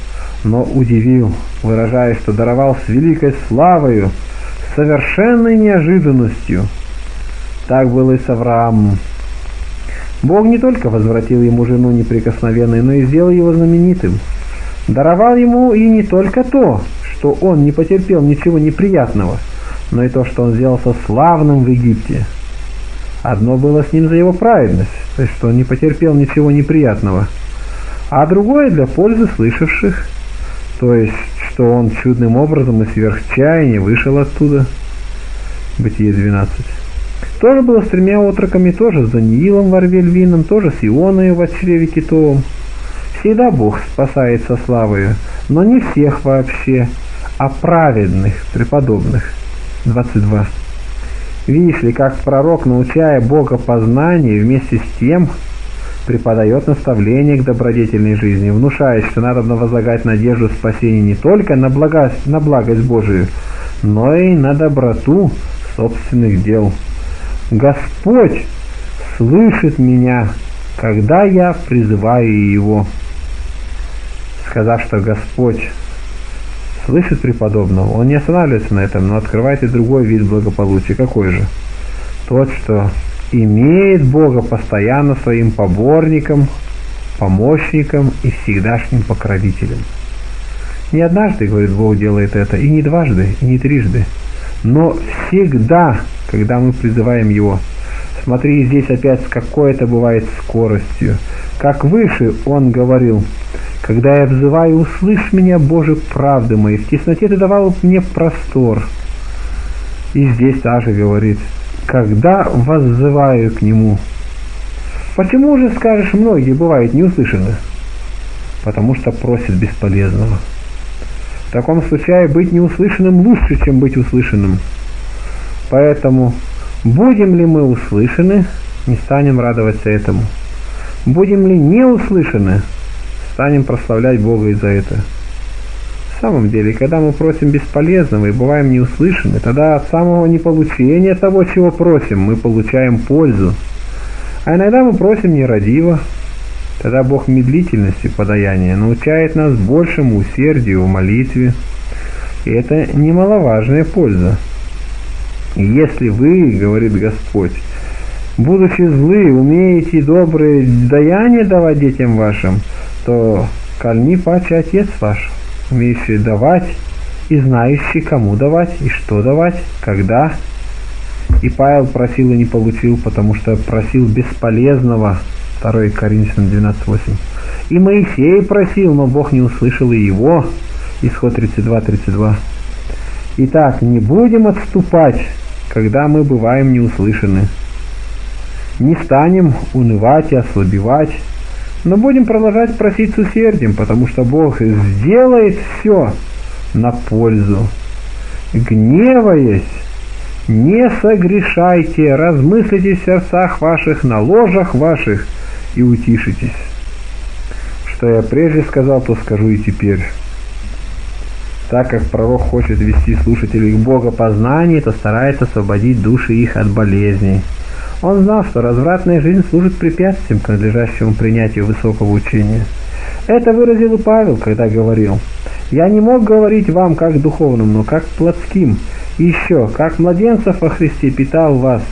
но удивил, выражая, что даровал с великой славою, совершенной неожиданностью. Так было и с Авраамом. Бог не только возвратил ему жену неприкосновенной, но и сделал его знаменитым. Даровал ему и не только то, что он не потерпел ничего неприятного, но и то, что он сделался славным в Египте. Одно было с ним за его праведность, то есть что он не потерпел ничего неприятного, а другое для пользы слышавших – то есть, что он чудным образом и сверх чаяния вышел оттуда. Бытие 12. Тоже было с тремя отроками, тоже с Даниилом Варвельвином, тоже с Ионой в чреве китовом. Всегда Бог спасает со славою, но не всех вообще, а праведных, преподобных. 22. Видишь ли, как пророк, научая Бога познанию, вместе с тем преподает наставление к добродетельной жизни, внушает, что надо возлагать надежду спасения не только на, благость, на благость Божию, но и на доброту собственных дел. Господь слышит меня, когда я призываю Его. Сказав, что Господь слышит преподобного, он не останавливается на этом, но открывает и другой вид благополучия. Какой же? Тот, что имеет Бога постоянно своим поборником, помощником и всегдашним покровителем. Не однажды, говорит Бог, делает это, и не дважды, и не трижды, но всегда, когда мы призываем Его. Смотри, здесь опять это бывает скоростью. Как выше он говорил, когда я взываю, услышь меня, Боже, правды мои, в тесноте ты давал мне простор. И здесь также говорит, когда воззываю к нему. Почему же, скажешь, многие бывают не услышаны? Потому что просят бесполезного. В таком случае быть неуслышанным лучше, чем быть услышанным. Поэтому будем ли мы услышаны, не станем радоваться этому. Будем ли не услышаны, станем прославлять Бога из-за этого. В самом деле, когда мы просим бесполезного и бываем неуслышаны, тогда от самого неполучения того, чего просим, мы получаем пользу. А иногда мы просим нерадиво, тогда Бог медлительности подаяния научает нас большему усердию в молитве. И это немаловажная польза. Если вы, говорит Господь, будучи злы, умеете добрые даяния давать детям вашим, то кальни паче отец ваш, умеющий давать и знающий, кому давать и что давать, когда. И Павел просил и не получил, потому что просил бесполезного. 2 Коринфянам 12.8. И Моисей просил, но Бог не услышал и его. Исход 32.32. Итак, не будем отступать, когда мы бываем неуслышаны. Не станем унывать и ослабевать, но будем продолжать просить с усердием, потому что Бог сделает все на пользу. Гневаясь, не согрешайте, размыслите в сердцах ваших, на ложах ваших и утишитесь. Что я прежде сказал, то скажу и теперь. Так как пророк хочет вести слушателей к Бога познанию, то старается освободить души их от болезней. Он знал, что развратная жизнь служит препятствием к надлежащему принятию высокого учения. Это выразил и Павел, когда говорил, «Я не мог говорить вам как духовным, но как плотским, и еще, как младенцев во Христе питал вас,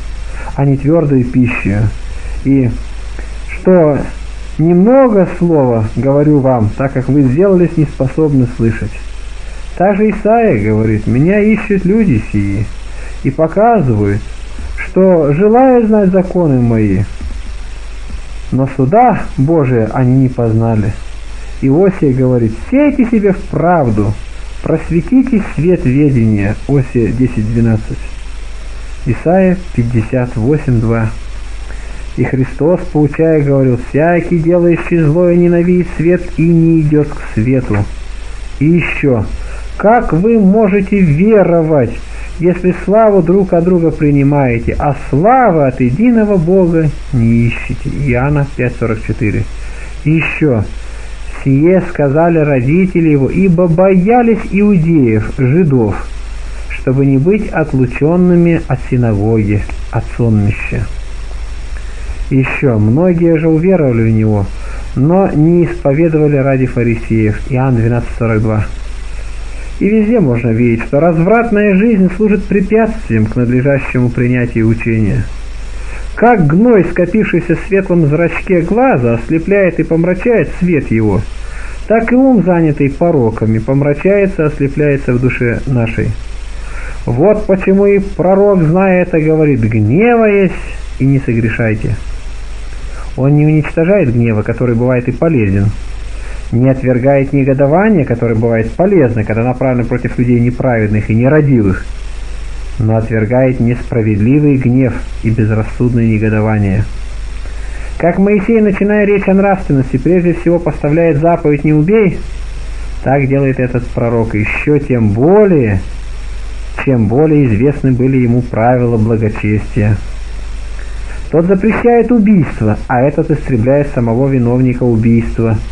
а не твердой пищей, и что немного слова говорю вам, так как вы сделались неспособны слышать». Также Исаия говорит, «Меня ищут люди сии, и показывают, что желая знать законы мои, но суда Божия они не познали». Иосия говорит, «Сейте себе в правду, просветите свет ведения». Осия 10.12. Исайя 58.2. И Христос, получая, говорил, «Всякий, делающий злое, ненавидит свет и не идет к свету». И еще, как вы можете веровать, если славу друг от друга принимаете, а славы от единого Бога не ищете? Иоанна 5.44. И еще, сие сказали родители его, ибо боялись иудеев, жидов, чтобы не быть отлученными от синагоги, от сонмища. Еще, многие же уверовали в него, но не исповедовали ради фарисеев. Иоанн 12.42. И везде можно видеть, что развратная жизнь служит препятствием к надлежащему принятию учения. Как гной, скопившийся в светлом зрачке глаза, ослепляет и помрачает свет его, так и ум, занятый пороками, помрачается, ослепляется в душе нашей. Вот почему и пророк, зная это, говорит, гневаясь и не согрешайте. Он не уничтожает гнева, который бывает и полезен, не отвергает негодование, которое бывает полезно, когда направлено против людей неправедных и нерадивых, но отвергает несправедливый гнев и безрассудное негодование. Как Моисей, начиная речь о нравственности, прежде всего поставляет заповедь «не убей», так делает этот пророк еще тем более, чем более известны были ему правила благочестия. Тот запрещает убийство, а этот истребляет самого виновника убийства –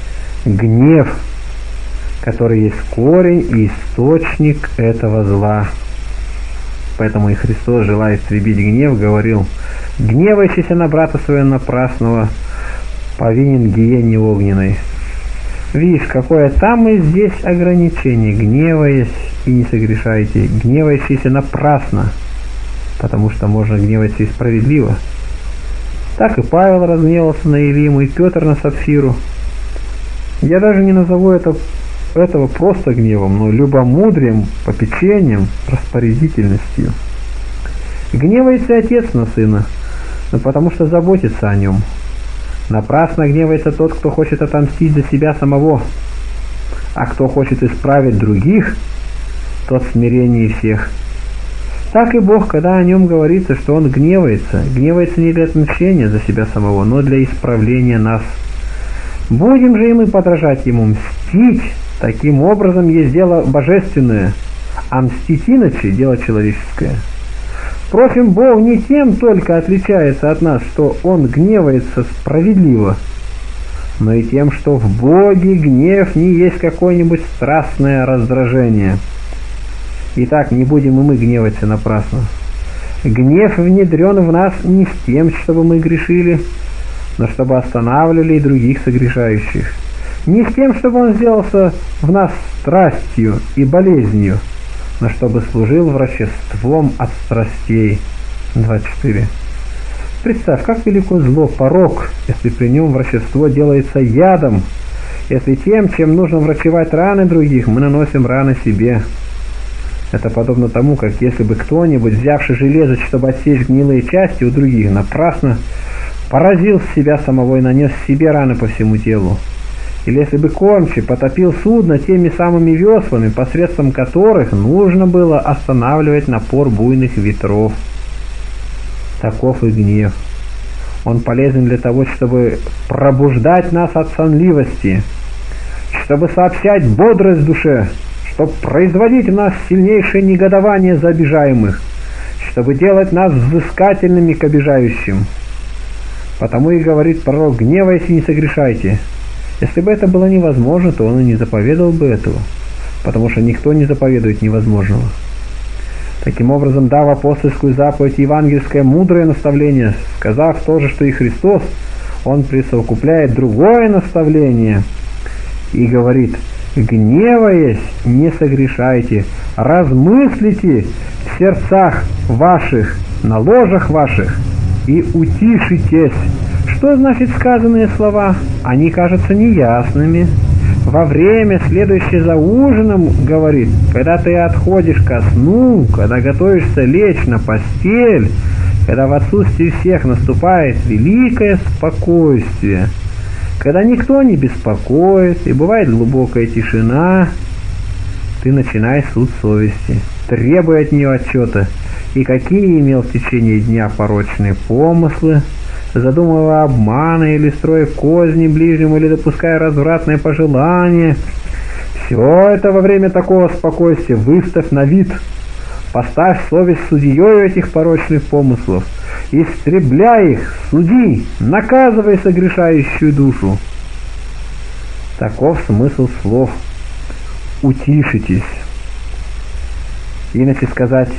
гнев, который есть корень и источник этого зла. Поэтому и Христос, желая истребить гнев, говорил, «Гневайся на брата своего напрасного, повинен гиене огненной». Видишь, какое там и здесь ограничение, гневаясь и не согрешайте, гневающийся напрасно, потому что можно гневаться и справедливо. Так и Павел разгневался на Илиму, и Петр на Сапфиру – я даже не назову это, этого просто гневом, но любомудрием, попечением, распорядительностью. Гневается отец на сына, но потому что заботится о нем. Напрасно гневается тот, кто хочет отомстить за себя самого, а кто хочет исправить других, тот смирение всех. Так и Бог, когда о нем говорится, что он гневается, гневается не для отмщения за себя самого, но для исправления нас – Будем же и мы подражать ему, мстить. Таким образом есть дело божественное, а мстить иначе – дело человеческое. Впрочем, Бог не тем только отличается от нас, что Он гневается справедливо, но и тем, что в Боге гнев не есть какое-нибудь страстное раздражение. Итак, не будем и мы гневаться напрасно. Гнев внедрен в нас не с тем, чтобы мы грешили, но чтобы останавливали и других согрешающих. Не с тем, чтобы он сделался в нас страстью и болезнью, но чтобы служил врачеством от страстей. 24. Представь, как велико зло, порог, если при нем врачество делается ядом, если тем, чем нужно врачевать раны других, мы наносим раны себе. Это подобно тому, как если бы кто-нибудь, взявший железо, чтобы отсечь гнилые части у других, напрасно поразил себя самого и нанес себе раны по всему телу. Или если бы кормчий потопил судно теми самыми веслами, посредством которых нужно было останавливать напор буйных ветров. Таков и гнев. Он полезен для того, чтобы пробуждать нас от сонливости, чтобы сообщать бодрость душе, чтобы производить в нас сильнейшее негодование за обижаемых, чтобы делать нас взыскательными к обижающим. Потому и говорит пророк, гневайся и не согрешайте. Если бы это было невозможно, то он и не заповедовал бы этого, потому что никто не заповедует невозможного. Таким образом, дав апостольскую заповедь евангельское мудрое наставление, сказав то же, что и Христос, он присовокупляет другое наставление и говорит, гневаясь, не согрешайте, размыслите в сердцах ваших, на ложах ваших, и утишитесь. Что значит сказанные слова? Они кажутся неясными. Во время, следующее за ужином, говорит, когда ты отходишь ко сну, когда готовишься лечь на постель, когда в отсутствии всех наступает великое спокойствие, когда никто не беспокоит и бывает глубокая тишина, ты начинаешь суд совести, требуя от нее отчета, и какие имел в течение дня порочные помыслы, задумывая обманы или строя козни ближнему, или допуская развратные пожелания. Все это во время такого спокойствия выставь на вид, поставь совесть судьей этих порочных помыслов, истребляй их, суди, наказывай согрешающую душу. Таков смысл слов «утишитесь». Иначе сказать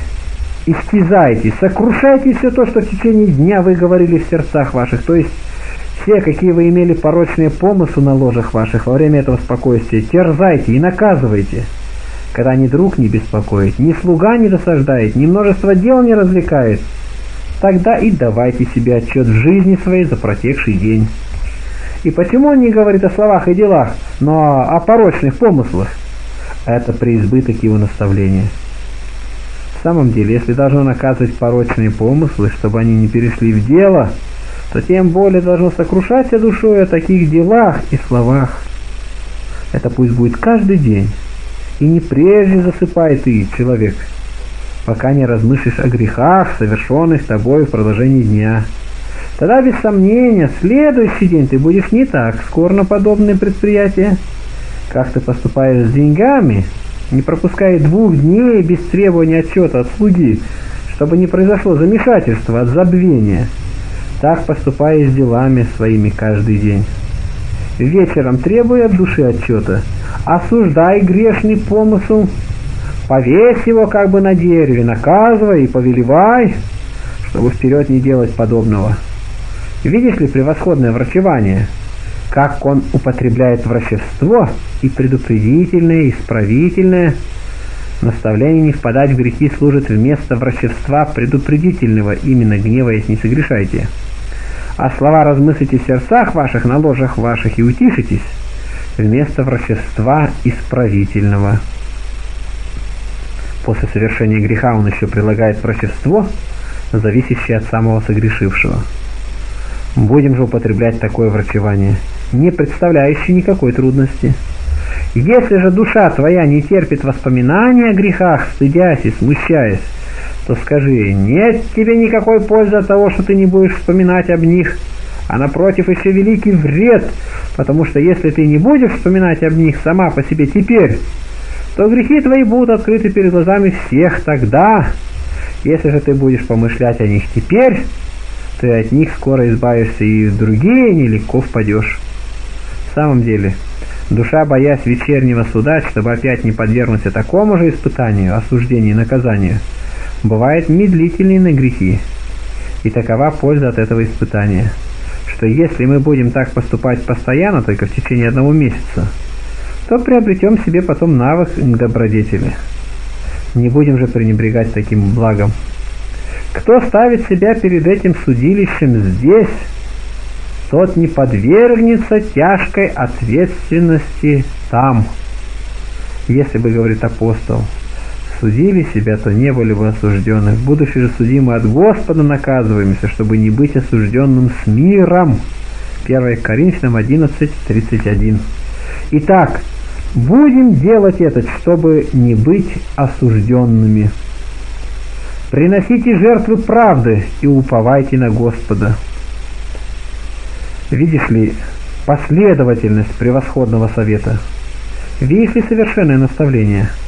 истязайте, сокрушайте все то, что в течение дня вы говорили в сердцах ваших, то есть все, какие вы имели порочные помыслы на ложах ваших во время этого спокойствия, терзайте и наказывайте, когда ни друг не беспокоит, ни слуга не досаждает, ни множество дел не развлекает, тогда и давайте себе отчет в жизни своей за протекший день. И почему он не говорит о словах и делах, но о порочных помыслах? Это преизбыток его наставления самом деле, если должно наказывать порочные помыслы, чтобы они не перешли в дело, то тем более должно сокрушаться душой о таких делах и словах. Это пусть будет каждый день, и не прежде засыпай ты, человек, пока не размыслишь о грехах, совершенных тобой в продолжении дня. Тогда, без сомнения, следующий день ты будешь не так скор на подобные предприятия, как ты поступаешь с деньгами, не пропуская двух дней без требования отчета от слуги, чтобы не произошло замешательство от забвения. Так поступая с делами своими каждый день. Вечером требуя от души отчета, осуждай грешный помысл, повесь его как бы на дереве, наказывай и повелевай, чтобы вперед не делать подобного. Видишь ли превосходное врачевание – как он употребляет врачество и предупредительное, исправительное. Наставление не впадать в грехи служит вместо врачества предупредительного, именно гневаясь не согрешайте. А слова размыслите в сердцах ваших, на ложах ваших и утишитесь, вместо врачества исправительного. После совершения греха он еще прилагает врачество, зависящее от самого согрешившего. Будем же употреблять такое врачевание – не представляющий никакой трудности. Если же душа твоя не терпит воспоминания о грехах, стыдясь и смущаясь, то скажи, нет тебе никакой пользы от того, что ты не будешь вспоминать об них, а напротив еще великий вред, потому что если ты не будешь вспоминать об них сама по себе теперь, то грехи твои будут открыты перед глазами всех тогда. Если же ты будешь помышлять о них теперь, ты от них скоро избавишься и в другие нелегко впадешь самом деле, душа, боясь вечернего суда, чтобы опять не подвергнуться такому же испытанию, осуждению и наказанию, бывает медлительней на грехи. И такова польза от этого испытания, что если мы будем так поступать постоянно, только в течение одного месяца, то приобретем себе потом навык к добродетели. Не будем же пренебрегать таким благом. Кто ставит себя перед этим судилищем здесь, тот не подвергнется тяжкой ответственности там. Если бы, говорит апостол, судили себя, то не были бы осуждены. Будучи же судимы от Господа, наказываемся, чтобы не быть осужденным с миром. 1 Коринфянам 11, 31. Итак, будем делать это, чтобы не быть осужденными. Приносите жертвы правды и уповайте на Господа. Видишь ли, последовательность превосходного совета. Видишь ли совершенное наставление –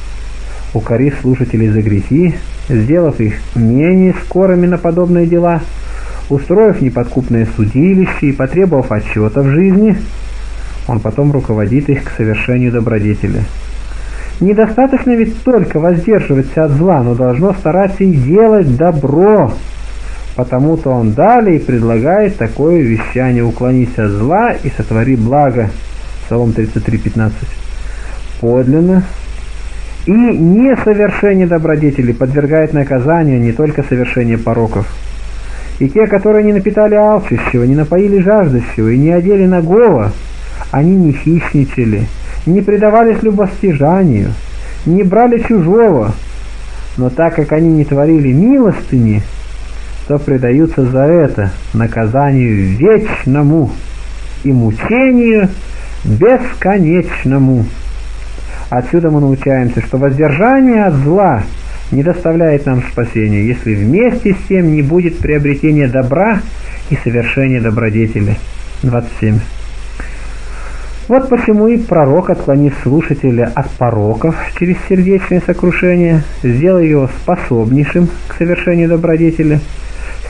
укорив слушателей за грехи, сделав их менее скорыми на подобные дела, устроив неподкупное судилище и потребовав отчета в жизни, он потом руководит их к совершению добродетели. Недостаточно ведь только воздерживаться от зла, но должно стараться и делать добро. Потому-то он далее предлагает такое вещание «Уклонись от зла и сотвори благо». Псалом 33.15. Подлинно и несовершение добродетели подвергает наказанию не только совершение пороков. И те, которые не напитали алчущего, не напоили жаждущего и не одели нагого, они не хищничали, не предавались любостяжанию, не брали чужого, но так как они не творили милостыни, то предаются за это наказанию вечному и мучению бесконечному. Отсюда мы научаемся, что воздержание от зла не доставляет нам спасения, если вместе с тем не будет приобретения добра и совершения добродетели. 27. Вот почему и пророк, отклонив слушателя от пороков через сердечное сокрушение, сделал его способнейшим к совершению добродетели,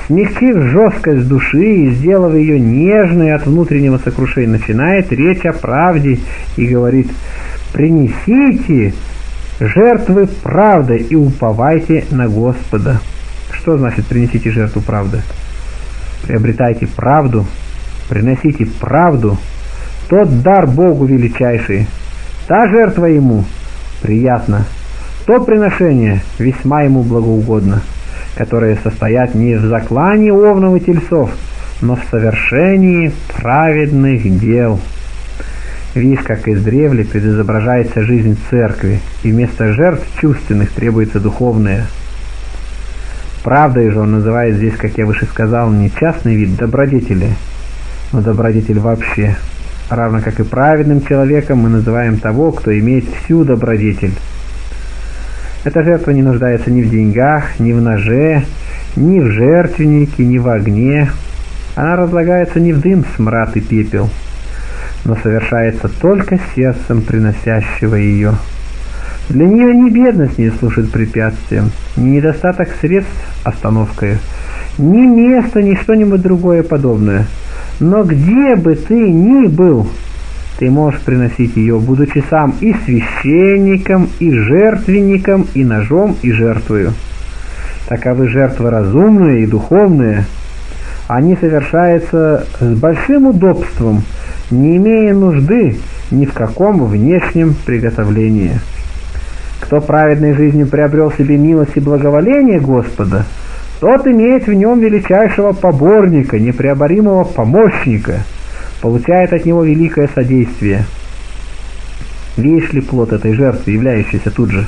смягчив жесткость души и сделав ее нежной от внутреннего сокрушения, начинает речь о правде и говорит – принесите жертвы правды и уповайте на Господа. Что значит принесите жертву правды? Приобретайте правду, приносите правду, тот дар Богу величайший, та жертва Ему приятна, то приношение весьма Ему благоугодно, которые состоят не в заклании овнов и тельцов, но в совершении праведных дел. Видишь, как издревле предизображается жизнь церкви, и вместо жертв чувственных требуется духовное. Правдой же он называет здесь, как я выше сказал, не частный вид добродетели, но добродетель вообще. Равно как и праведным человеком мы называем того, кто имеет всю добродетель. Эта жертва не нуждается ни в деньгах, ни в ноже, ни в жертвеннике, ни в огне. Она разлагается не в дым, смрад и пепел – но совершается только сердцем приносящего ее. Для нее ни бедность не служит препятствием, ни недостаток средств остановкой, ни место, ни что-нибудь другое подобное. Но где бы ты ни был, ты можешь приносить ее, будучи сам и священником, и жертвенником, и ножом, и жертвою. Таковы жертвы разумные и духовные. Они совершаются с большим удобством – не имея нужды ни в каком внешнем приготовлении. Кто праведной жизнью приобрел себе милость и благоволение Господа, тот имеет в нем величайшего поборника, непреоборимого помощника, получает от него великое содействие. Видишь ли плод этой жертвы, являющийся тут же?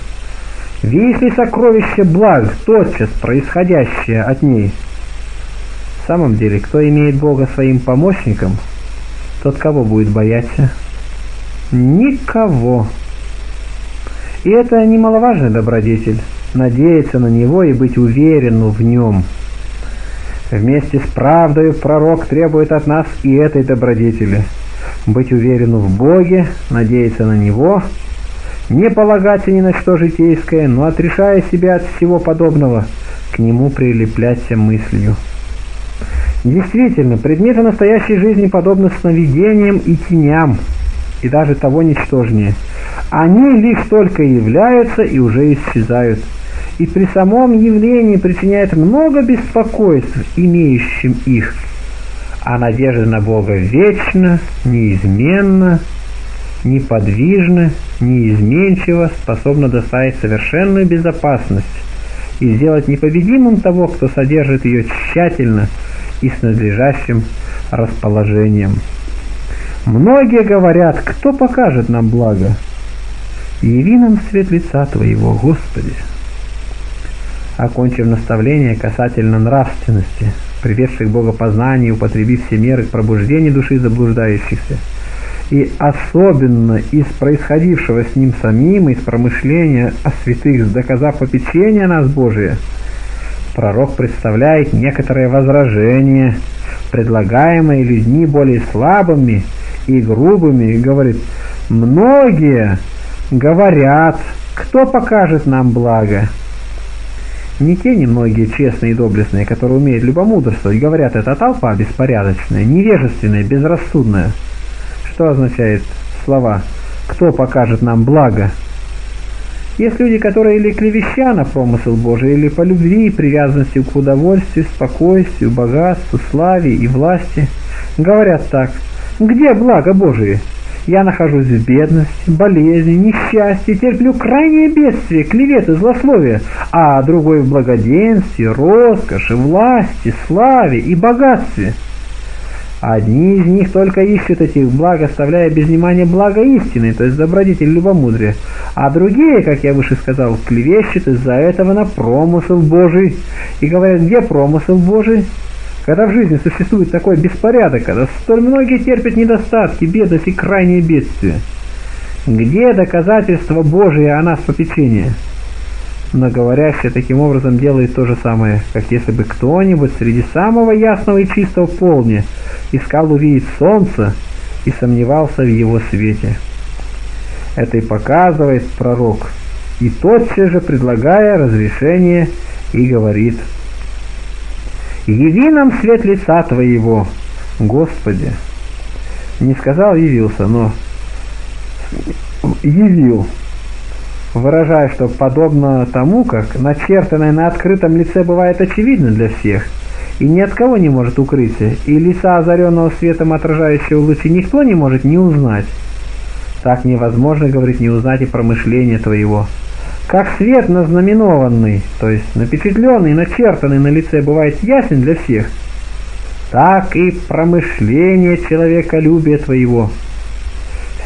Видишь ли сокровище благ, тотчас происходящее от ней? В самом деле, кто имеет Бога своим помощником – тот кого будет бояться? Никого. И это немаловажный добродетель – надеяться на него и быть уверенным в нем. Вместе с правдой пророк требует от нас и этой добродетели – быть уверенным в Боге, надеяться на Него, не полагаться ни на что житейское, но отрешая себя от всего подобного, к Нему прилепляться мыслью. Действительно, предметы настоящей жизни подобны сновидениям и теням, и даже того ничтожнее. Они лишь только являются и уже исчезают. И при самом явлении причиняют много беспокойств, имеющим их. А надежда на Бога вечна, неизменна, неподвижна, неизменчива, способна доставить совершенную безопасность и сделать непобедимым того, кто содержит ее тщательно и с надлежащим расположением. Многие говорят, кто покажет нам благо? Яви нам свет лица Твоего, Господи. Окончив наставление касательно нравственности, приведших к богопознанию, употребив все меры к пробуждению души заблуждающихся, и особенно из происходившего с ним самим, из промышления о святых, доказав попечение нас Божие, пророк представляет некоторые возражения, предлагаемые людьми более слабыми и грубыми, и говорит, многие говорят, кто покажет нам благо? Не те немногие честные и доблестные, которые умеют любомудрствовать, говорят, это толпа беспорядочная, невежественная, безрассудная. Что означает слова «кто покажет нам благо»? Есть люди, которые или клевеща на промысел Божий, или по любви и привязанности к удовольствию, спокойствию, богатству, славе и власти, говорят так, где благо Божие? Я нахожусь в бедности, болезни, несчастье, терплю крайнее бедствие, клеветы, злословие, а другой в благоденствии, роскоши, власти, славе и богатстве. Одни из них только ищут этих благ, оставляя без внимания благо истины, то есть добродетель любомудрия, а другие, как я выше сказал, клевещут из-за этого на промысел Божий и говорят, где промысел Божий? Когда в жизни существует такой беспорядок, когда столь многие терпят недостатки, бедность и крайние бедствия, где доказательства Божие о нас попечения? Но говорящий таким образом делает то же самое, как если бы кто-нибудь среди самого ясного и чистого полдня искал увидеть солнце и сомневался в его свете. Это и показывает пророк, и тотчас же предлагая разрешение и говорит – «Яви нам свет лица Твоего, Господи!» Не сказал «явился», но «явил», выражая, что подобно тому, как начертанное на открытом лице бывает очевидно для всех, и ни от кого не может укрыться, и лица озаренного светом отражающего лучи никто не может не узнать. Так невозможно, говорить, не узнать и промышление Твоего. Как свет назнаменованный, то есть напечатленный, начертанный на лице бывает ясен для всех, так и промышление человеколюбия твоего.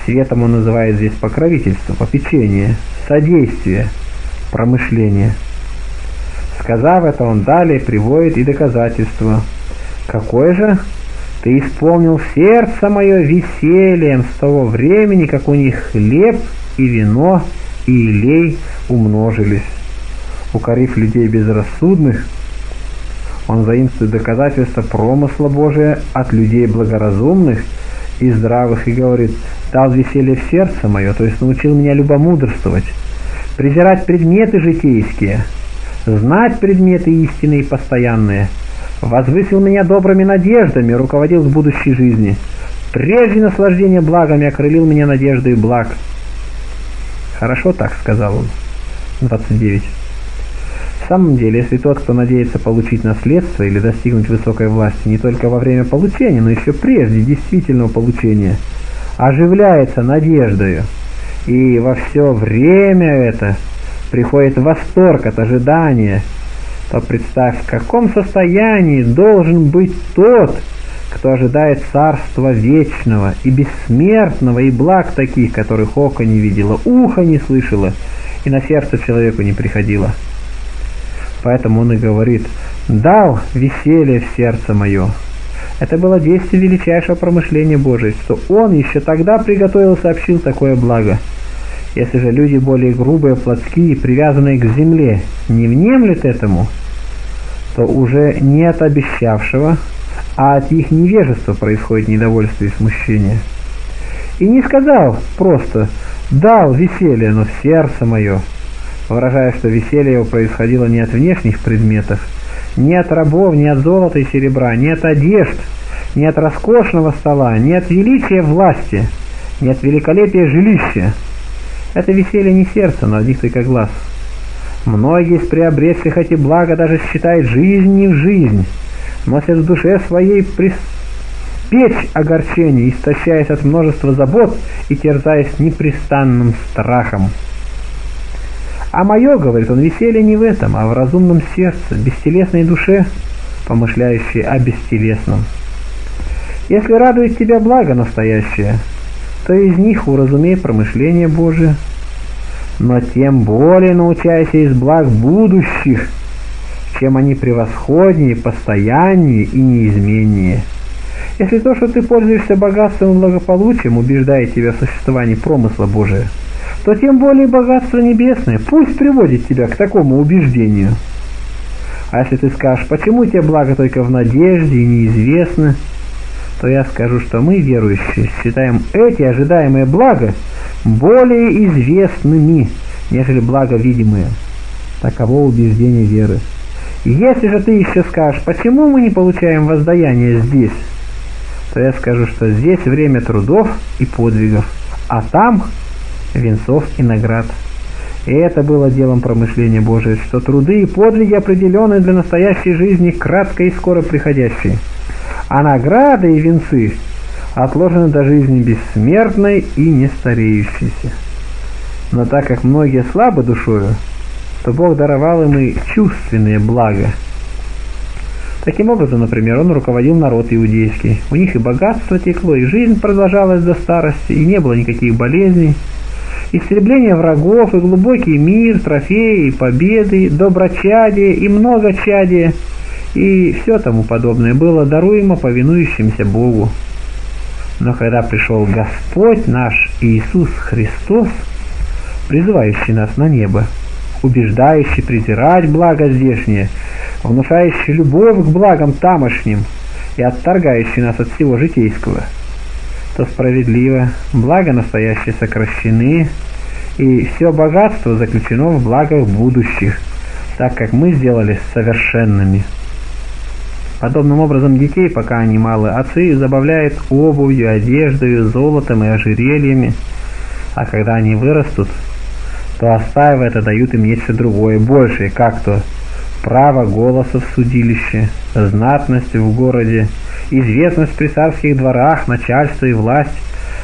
Светом он называет здесь покровительство, попечение, содействие, промышление. Сказав это, он далее приводит и доказательство. Какое же? Ты исполнил сердце мое весельем с того времени, как у них хлеб и вино и илей умножились. Укорив людей безрассудных, он заимствует доказательства промысла Божия от людей благоразумных и здравых и говорит, дал веселье в сердце мое, то есть научил меня любомудрствовать, презирать предметы житейские, знать предметы истинные и постоянные, возвысил меня добрыми надеждами, руководил к будущей жизни, прежде наслаждения благами окрылил меня надеждой благ, Хорошо так, сказал он. 29. В самом деле, если тот, кто надеется получить наследство или достигнуть высокой власти не только во время получения, но еще прежде действительного получения, оживляется надеждою, и во все время это приходит восторг от ожидания, то представь, в каком состоянии должен быть тот, кто ожидает царства вечного и бессмертного и благ таких, которых око не видело, ухо не слышало и на сердце человеку не приходило. Поэтому он и говорит, дал веселье в сердце мое. Это было действие величайшего промышления Божия, что он еще тогда приготовил и сообщил такое благо. Если же люди более грубые, плотские, привязанные к земле, не внемлют этому, то уже нет обещавшего, а от их невежества происходит недовольство и смущение. И не сказал просто «дал веселье, но в сердце мое», выражая, что веселье его происходило не от внешних предметов, не от рабов, не от золота и серебра, не от одежд, не от роскошного стола, не от величия власти, не от великолепия жилища. Это веселье не сердце, но только глаз. Многие из приобретших эти блага даже считают жизнь не в жизнь, носят в душе своей прис... печь огорчений, истощаясь от множества забот и терзаясь непрестанным страхом. А мое, говорит он, веселье не в этом, а в разумном сердце, бестелесной душе, помышляющей о бестелесном. Если радует тебя благо настоящее, то из них уразумей промышление Божие, но тем более научайся из благ будущих, чем они превосходнее, постояннее и неизменнее. Если то, что ты пользуешься богатством и благополучием, убеждает тебя в существовании промысла Божия, то тем более богатство небесное пусть приводит тебя к такому убеждению. А если ты скажешь, почему тебе благо только в надежде и неизвестно, то я скажу, что мы, верующие, считаем эти ожидаемые блага более известными, нежели благо видимые. Таково убеждение веры. Если же ты еще скажешь, почему мы не получаем воздаяние здесь, то я скажу, что здесь время трудов и подвигов, а там венцов и наград. И это было делом промышления Божия, что труды и подвиги определенные для настоящей жизни, кратко и скоро приходящие. А награды и венцы отложены до жизни бессмертной и не стареющейся. Но так как многие слабы душою, то Бог даровал им и чувственные блага. Таким образом, например, он руководил народ иудейский. У них и богатство текло, и жизнь продолжалась до старости, и не было никаких болезней. Истребление врагов, и глубокий мир, трофеи, победы, доброчадие, и многочадие, и все тому подобное было даруемо повинующимся Богу. Но когда пришел Господь наш Иисус Христос, призывающий нас на небо, убеждающий презирать благо здешнее, внушающий любовь к благам тамошним и отторгающий нас от всего житейского, то справедливо благо настоящие сокращены, и все богатство заключено в благах будущих, так как мы сделались совершенными. Подобным образом детей, пока они малы, отцы забавляют обувью, одеждой, золотом и ожерельями, а когда они вырастут, то оставив это, дают им нечто другое, большее, как то право голоса в судилище, знатность в городе, известность при царских дворах, начальство и власть,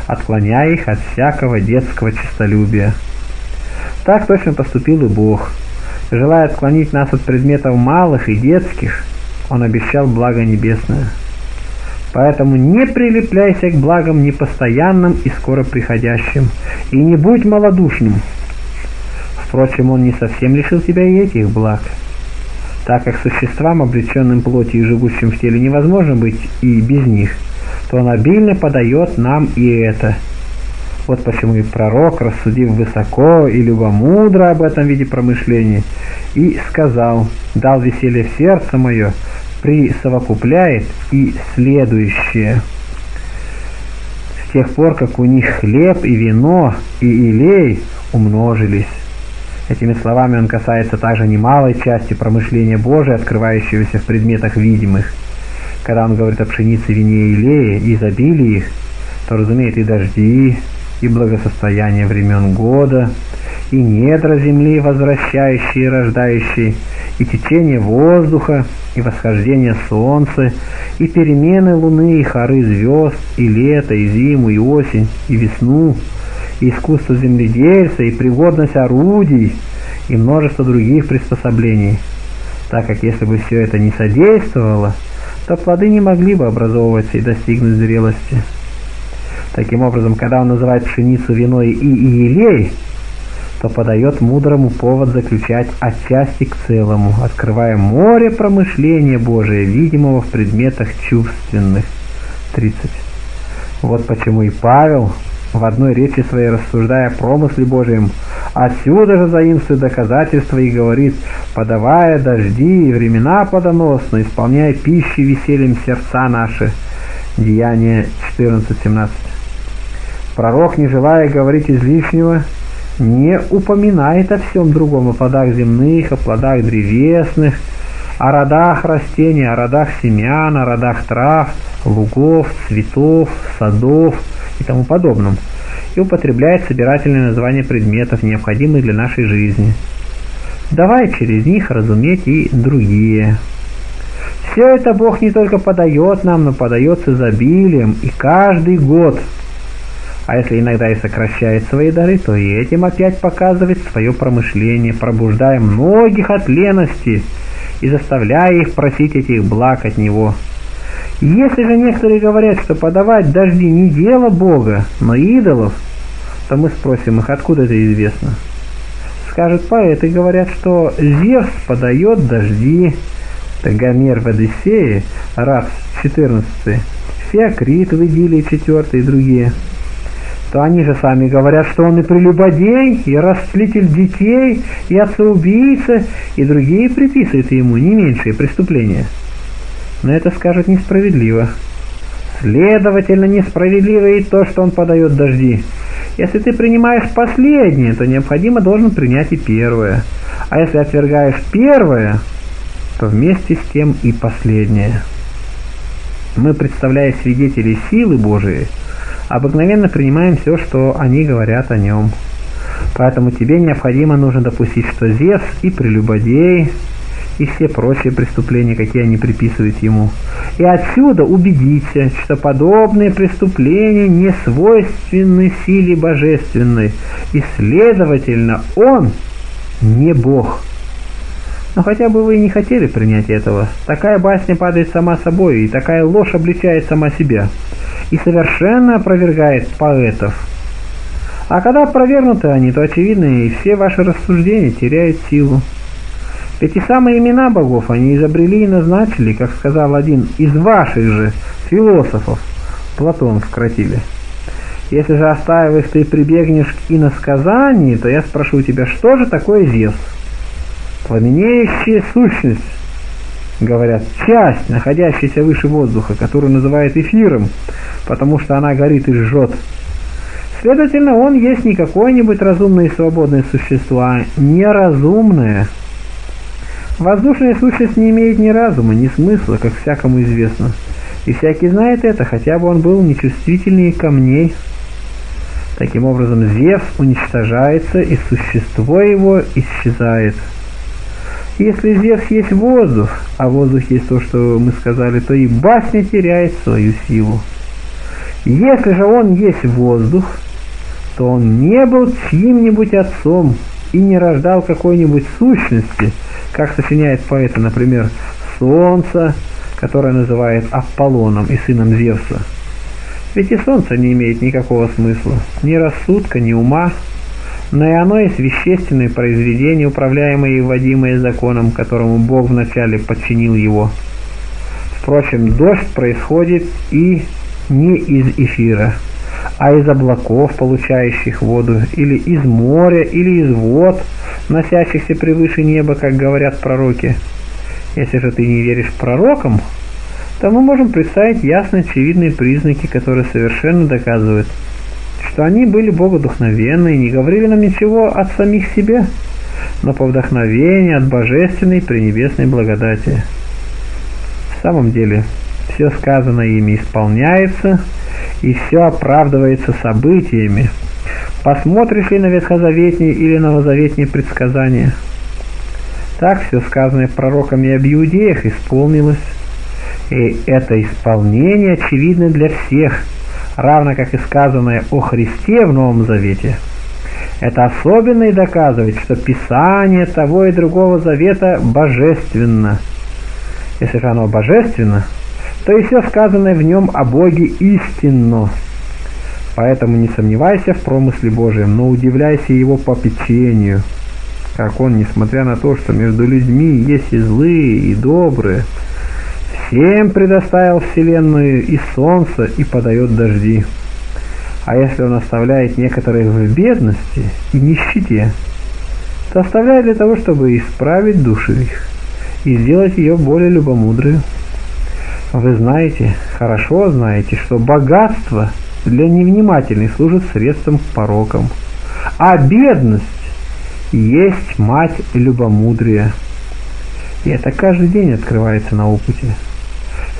отклоняя их от всякого детского честолюбия. Так точно поступил и Бог. Желая отклонить нас от предметов малых и детских, Он обещал благо небесное. Поэтому не прилепляйся к благам непостоянным и скоро приходящим, и не будь малодушным, Впрочем, он не совсем лишил тебя и этих благ, так как существам, обреченным плотью и живущим в теле, невозможно быть и без них, то он обильно подает нам и это. Вот почему и пророк, рассудив высоко и любомудро об этом виде промышления, и сказал, дал веселье в сердце мое, присовокупляет и следующее. С тех пор, как у них хлеб и вино и илей умножились, Этими словами он касается также немалой части промышления Божия, открывающегося в предметах видимых. Когда он говорит о пшенице, вине и лее, и изобилии их, то разумеет и дожди, и благосостояние времен года, и недра земли, возвращающие и рождающие, и течение воздуха, и восхождение солнца, и перемены луны, и хоры звезд, и лето, и зиму, и осень, и весну, искусство земледельца, и пригодность орудий, и множество других приспособлений, так как если бы все это не содействовало, то плоды не могли бы образовываться и достигнуть зрелости. Таким образом, когда он называет пшеницу виной и иелей, то подает мудрому повод заключать отчасти к целому, открывая море промышления Божия, видимого в предметах чувственных. 30. Вот почему и Павел, в одной речи своей рассуждая о промысле Божьем, отсюда же заимствует доказательства и говорит, подавая дожди и времена плодоносные, исполняя пищи весельем сердца наши. Деяние 14.17. Пророк, не желая говорить излишнего, не упоминает о всем другом, о плодах земных, о плодах древесных, о родах растений, о родах семян, о родах трав, лугов, цветов, садов – и тому подобном, и употребляет собирательные названия предметов, необходимых для нашей жизни. Давай через них разуметь и другие. Все это Бог не только подает нам, но подает с изобилием и каждый год. А если иногда и сокращает свои дары, то и этим опять показывает свое промышление, пробуждая многих от лености и заставляя их просить этих благ от него. Если же некоторые говорят, что подавать дожди не дело Бога, но идолов, то мы спросим их, откуда это известно. Скажут поэты, говорят, что Зевс подает дожди, Гомер в Одиссее, Рапс 14, Феокрит в Идилии 4 и другие – то они же сами говорят, что он и прелюбодей, и растлитель детей, и отца-убийца, и другие приписывают ему не меньшие преступления. Но это скажут несправедливо. Следовательно, несправедливо и то, что он подает дожди. Если ты принимаешь последнее, то необходимо должен принять и первое. А если отвергаешь первое, то вместе с тем и последнее. Мы, представляя свидетелей силы Божией, обыкновенно принимаем все, что они говорят о нем. Поэтому тебе необходимо нужно допустить, что Зевс и прелюбодей, и все прочие преступления, какие они приписывают ему. И отсюда убедиться, что подобные преступления не свойственны силе божественной, и, следовательно, он не Бог. Но хотя бы вы и не хотели принять этого, такая басня падает сама собой, и такая ложь обличает сама себя и совершенно опровергает поэтов. А когда опровергнуты они, то очевидно и все ваши рассуждения теряют силу. Ведь и самые имена богов они изобрели и назначили, как сказал один из ваших же философов, Платон в. Если же оставив ты прибегнешь к иносказанию, то я спрошу тебя, что же такое Зевс? Пламенеющая сущность, говорят, часть, находящаяся выше воздуха, которую называют эфиром, потому что она горит и жжет. Следовательно, он есть не какое-нибудь разумное и свободное существо, а неразумное. Воздушная сущность не имеет ни разума, ни смысла, как всякому известно. И всякий знает это, хотя бы он был нечувствительнее камней. Таким образом, Зевс уничтожается, и существо его исчезает. Если Зевс есть воздух, а воздух есть то, что мы сказали, то и басня теряет свою силу. Если же он есть воздух, то он не был чьим-нибудь отцом и не рождал какой-нибудь сущности, как сочиняет поэт, например, солнце, которое называет Аполлоном и сыном Зевса. Ведь и солнце не имеет никакого смысла, ни рассудка, ни ума, но и оно есть вещественное произведение, управляемое и вводимое законом, которому Бог вначале подчинил его. Впрочем, дождь происходит и не из эфира, а из облаков, получающих воду, или из моря, или из вод, носящихся превыше неба, как говорят пророки. Если же ты не веришь пророкам, то мы можем представить ясно очевидные признаки, которые совершенно доказывают – что они были богодухновенны и не говорили нам ничего от самих себе, но по вдохновению от божественной пренебесной благодати. В самом деле, все сказанное ими исполняется, и все оправдывается событиями. Посмотришь ли на ветхозаветние или новозаветние предсказания? Так все сказанное пророками об иудеях исполнилось. И это исполнение очевидно для всех – равно как и сказанное о Христе в Новом Завете, это особенно и доказывает, что Писание того и другого Завета божественно. Если же оно божественно, то и все сказанное в нем о Боге истинно. Поэтому не сомневайся в промысле Божьем, но удивляйся его попечению, как он, несмотря на то, что между людьми есть и злые, и добрые, Всем предоставил вселенную и солнце, и подает дожди. А если он оставляет некоторых в бедности и нищете, то оставляет для того, чтобы исправить души их и сделать ее более любомудрой. Вы знаете, хорошо знаете, что богатство для невнимательных служит средством к порокам, а бедность есть мать любомудрия. И это каждый день открывается на опыте.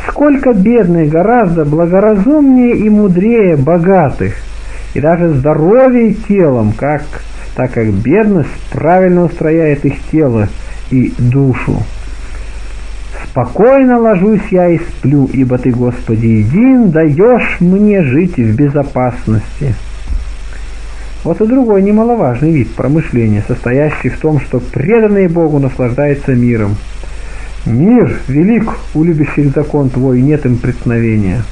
Сколько бедных гораздо благоразумнее и мудрее богатых, и даже здоровее телом, как, так как бедность правильно устрояет их тело и душу. Спокойно ложусь я и сплю, ибо Ты, Господи, един, даешь мне жить в безопасности. Вот и другой немаловажный вид промышления, состоящий в том, что преданные Богу наслаждаются миром. Мир велик у любящих закон твой, нет им преткновения.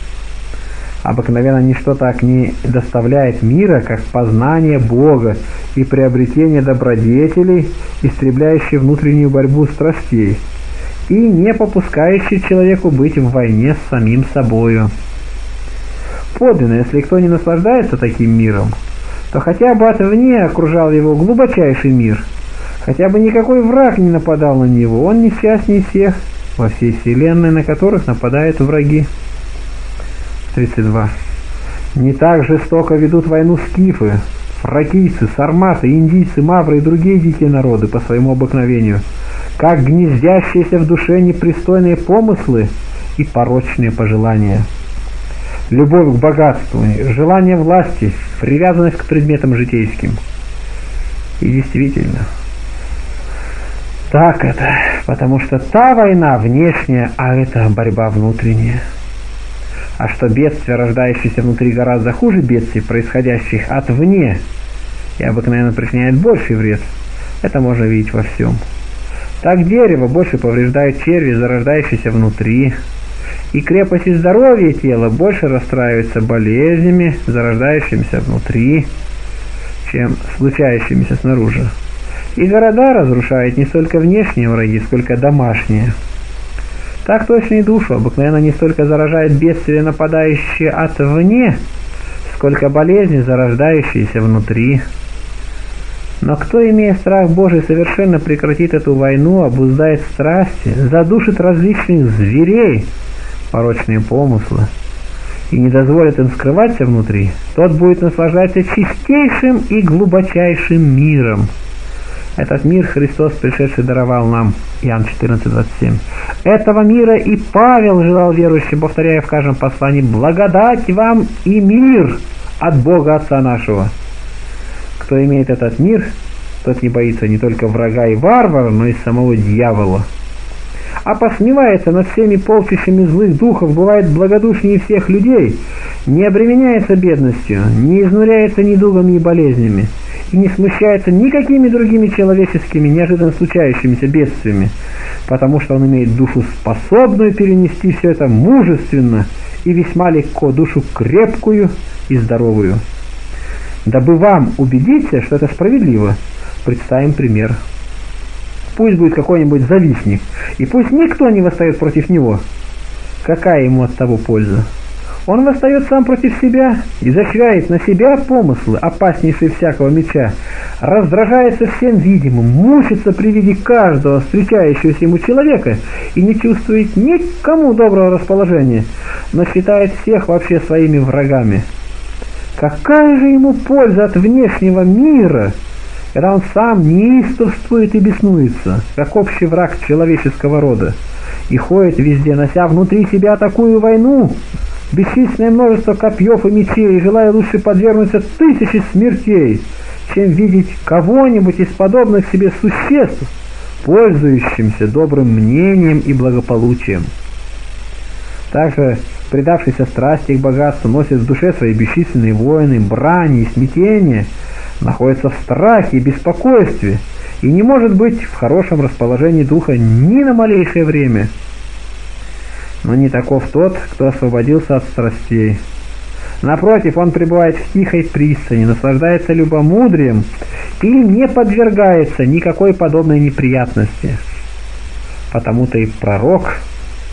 Обыкновенно ничто так не доставляет мира, как познание Бога и приобретение добродетелей, истребляющие внутреннюю борьбу страстей, и не попускающий человеку быть в войне с самим собою. Подлинно, если кто не наслаждается таким миром, то хотя бы отвне окружал его глубочайший мир, хотя бы никакой враг не нападал на него, он несчастней всех во всей вселенной, на которых нападают враги. 32. Не так жестоко ведут войну скифы, фракийцы, сарматы, индийцы, мавры и другие дикие народы по своему обыкновению, как гнездящиеся в душе непристойные помыслы и порочные пожелания любовь к богатству, желание власти, привязанность к предметам житейским. И действительно, так это, потому что та война внешняя, а это борьба внутренняя. А что бедствия, рождающиеся внутри, гораздо хуже бедствий, происходящих отвне, и обыкновенно причиняет больший вред, это можно видеть во всем. Так дерево больше повреждает черви, зарождающиеся внутри, и крепость и здоровье тела больше расстраиваются болезнями, зарождающимися внутри, чем случающимися снаружи. И города разрушают не столько внешние враги, сколько домашние. Так точно и душу обыкновенно не столько заражает бедствие, нападающие отвне, сколько болезни, зарождающиеся внутри. Но кто, имея страх Божий, совершенно прекратит эту войну, обуздает страсти, задушит различных зверей, порочные помыслы и не дозволит им скрываться внутри, тот будет наслаждаться чистейшим и глубочайшим миром. Этот мир Христос, пришедший, даровал нам. Иоанн 14:27. Этого мира и Павел желал верующим, повторяя в каждом послании, благодать вам и мир от Бога Отца нашего. Кто имеет этот мир, тот не боится не только врага и варвара, но и самого дьявола а посмевается над всеми полчищами злых духов, бывает благодушнее всех людей, не обременяется бедностью, не изнуряется недугами и болезнями, и не смущается никакими другими человеческими, неожиданно случающимися бедствиями, потому что он имеет душу способную перенести все это мужественно и весьма легко, душу крепкую и здоровую. Дабы вам убедиться, что это справедливо, представим пример пусть будет какой-нибудь завистник, и пусть никто не восстает против него. Какая ему от того польза? Он восстает сам против себя, изощряет на себя помыслы, опаснейшие всякого меча, раздражается всем видимым, мучится при виде каждого встречающегося ему человека и не чувствует никому доброго расположения, но считает всех вообще своими врагами. Какая же ему польза от внешнего мира – когда он сам неистовствует и беснуется, как общий враг человеческого рода, и ходит везде, нося внутри себя такую войну, бесчисленное множество копьев и мечей, желая лучше подвергнуться тысячи смертей, чем видеть кого-нибудь из подобных себе существ, пользующимся добрым мнением и благополучием. Также предавшийся страсти к богатству носит в душе свои бесчисленные войны, брани и смятения – находится в страхе и беспокойстве и не может быть в хорошем расположении духа ни на малейшее время. Но не таков тот, кто освободился от страстей. Напротив, он пребывает в тихой пристани, наслаждается любомудрием и не подвергается никакой подобной неприятности. Потому-то и пророк,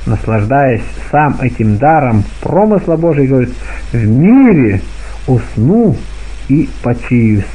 наслаждаясь сам этим даром промысла Божий, говорит, в мире усну и почиюсь.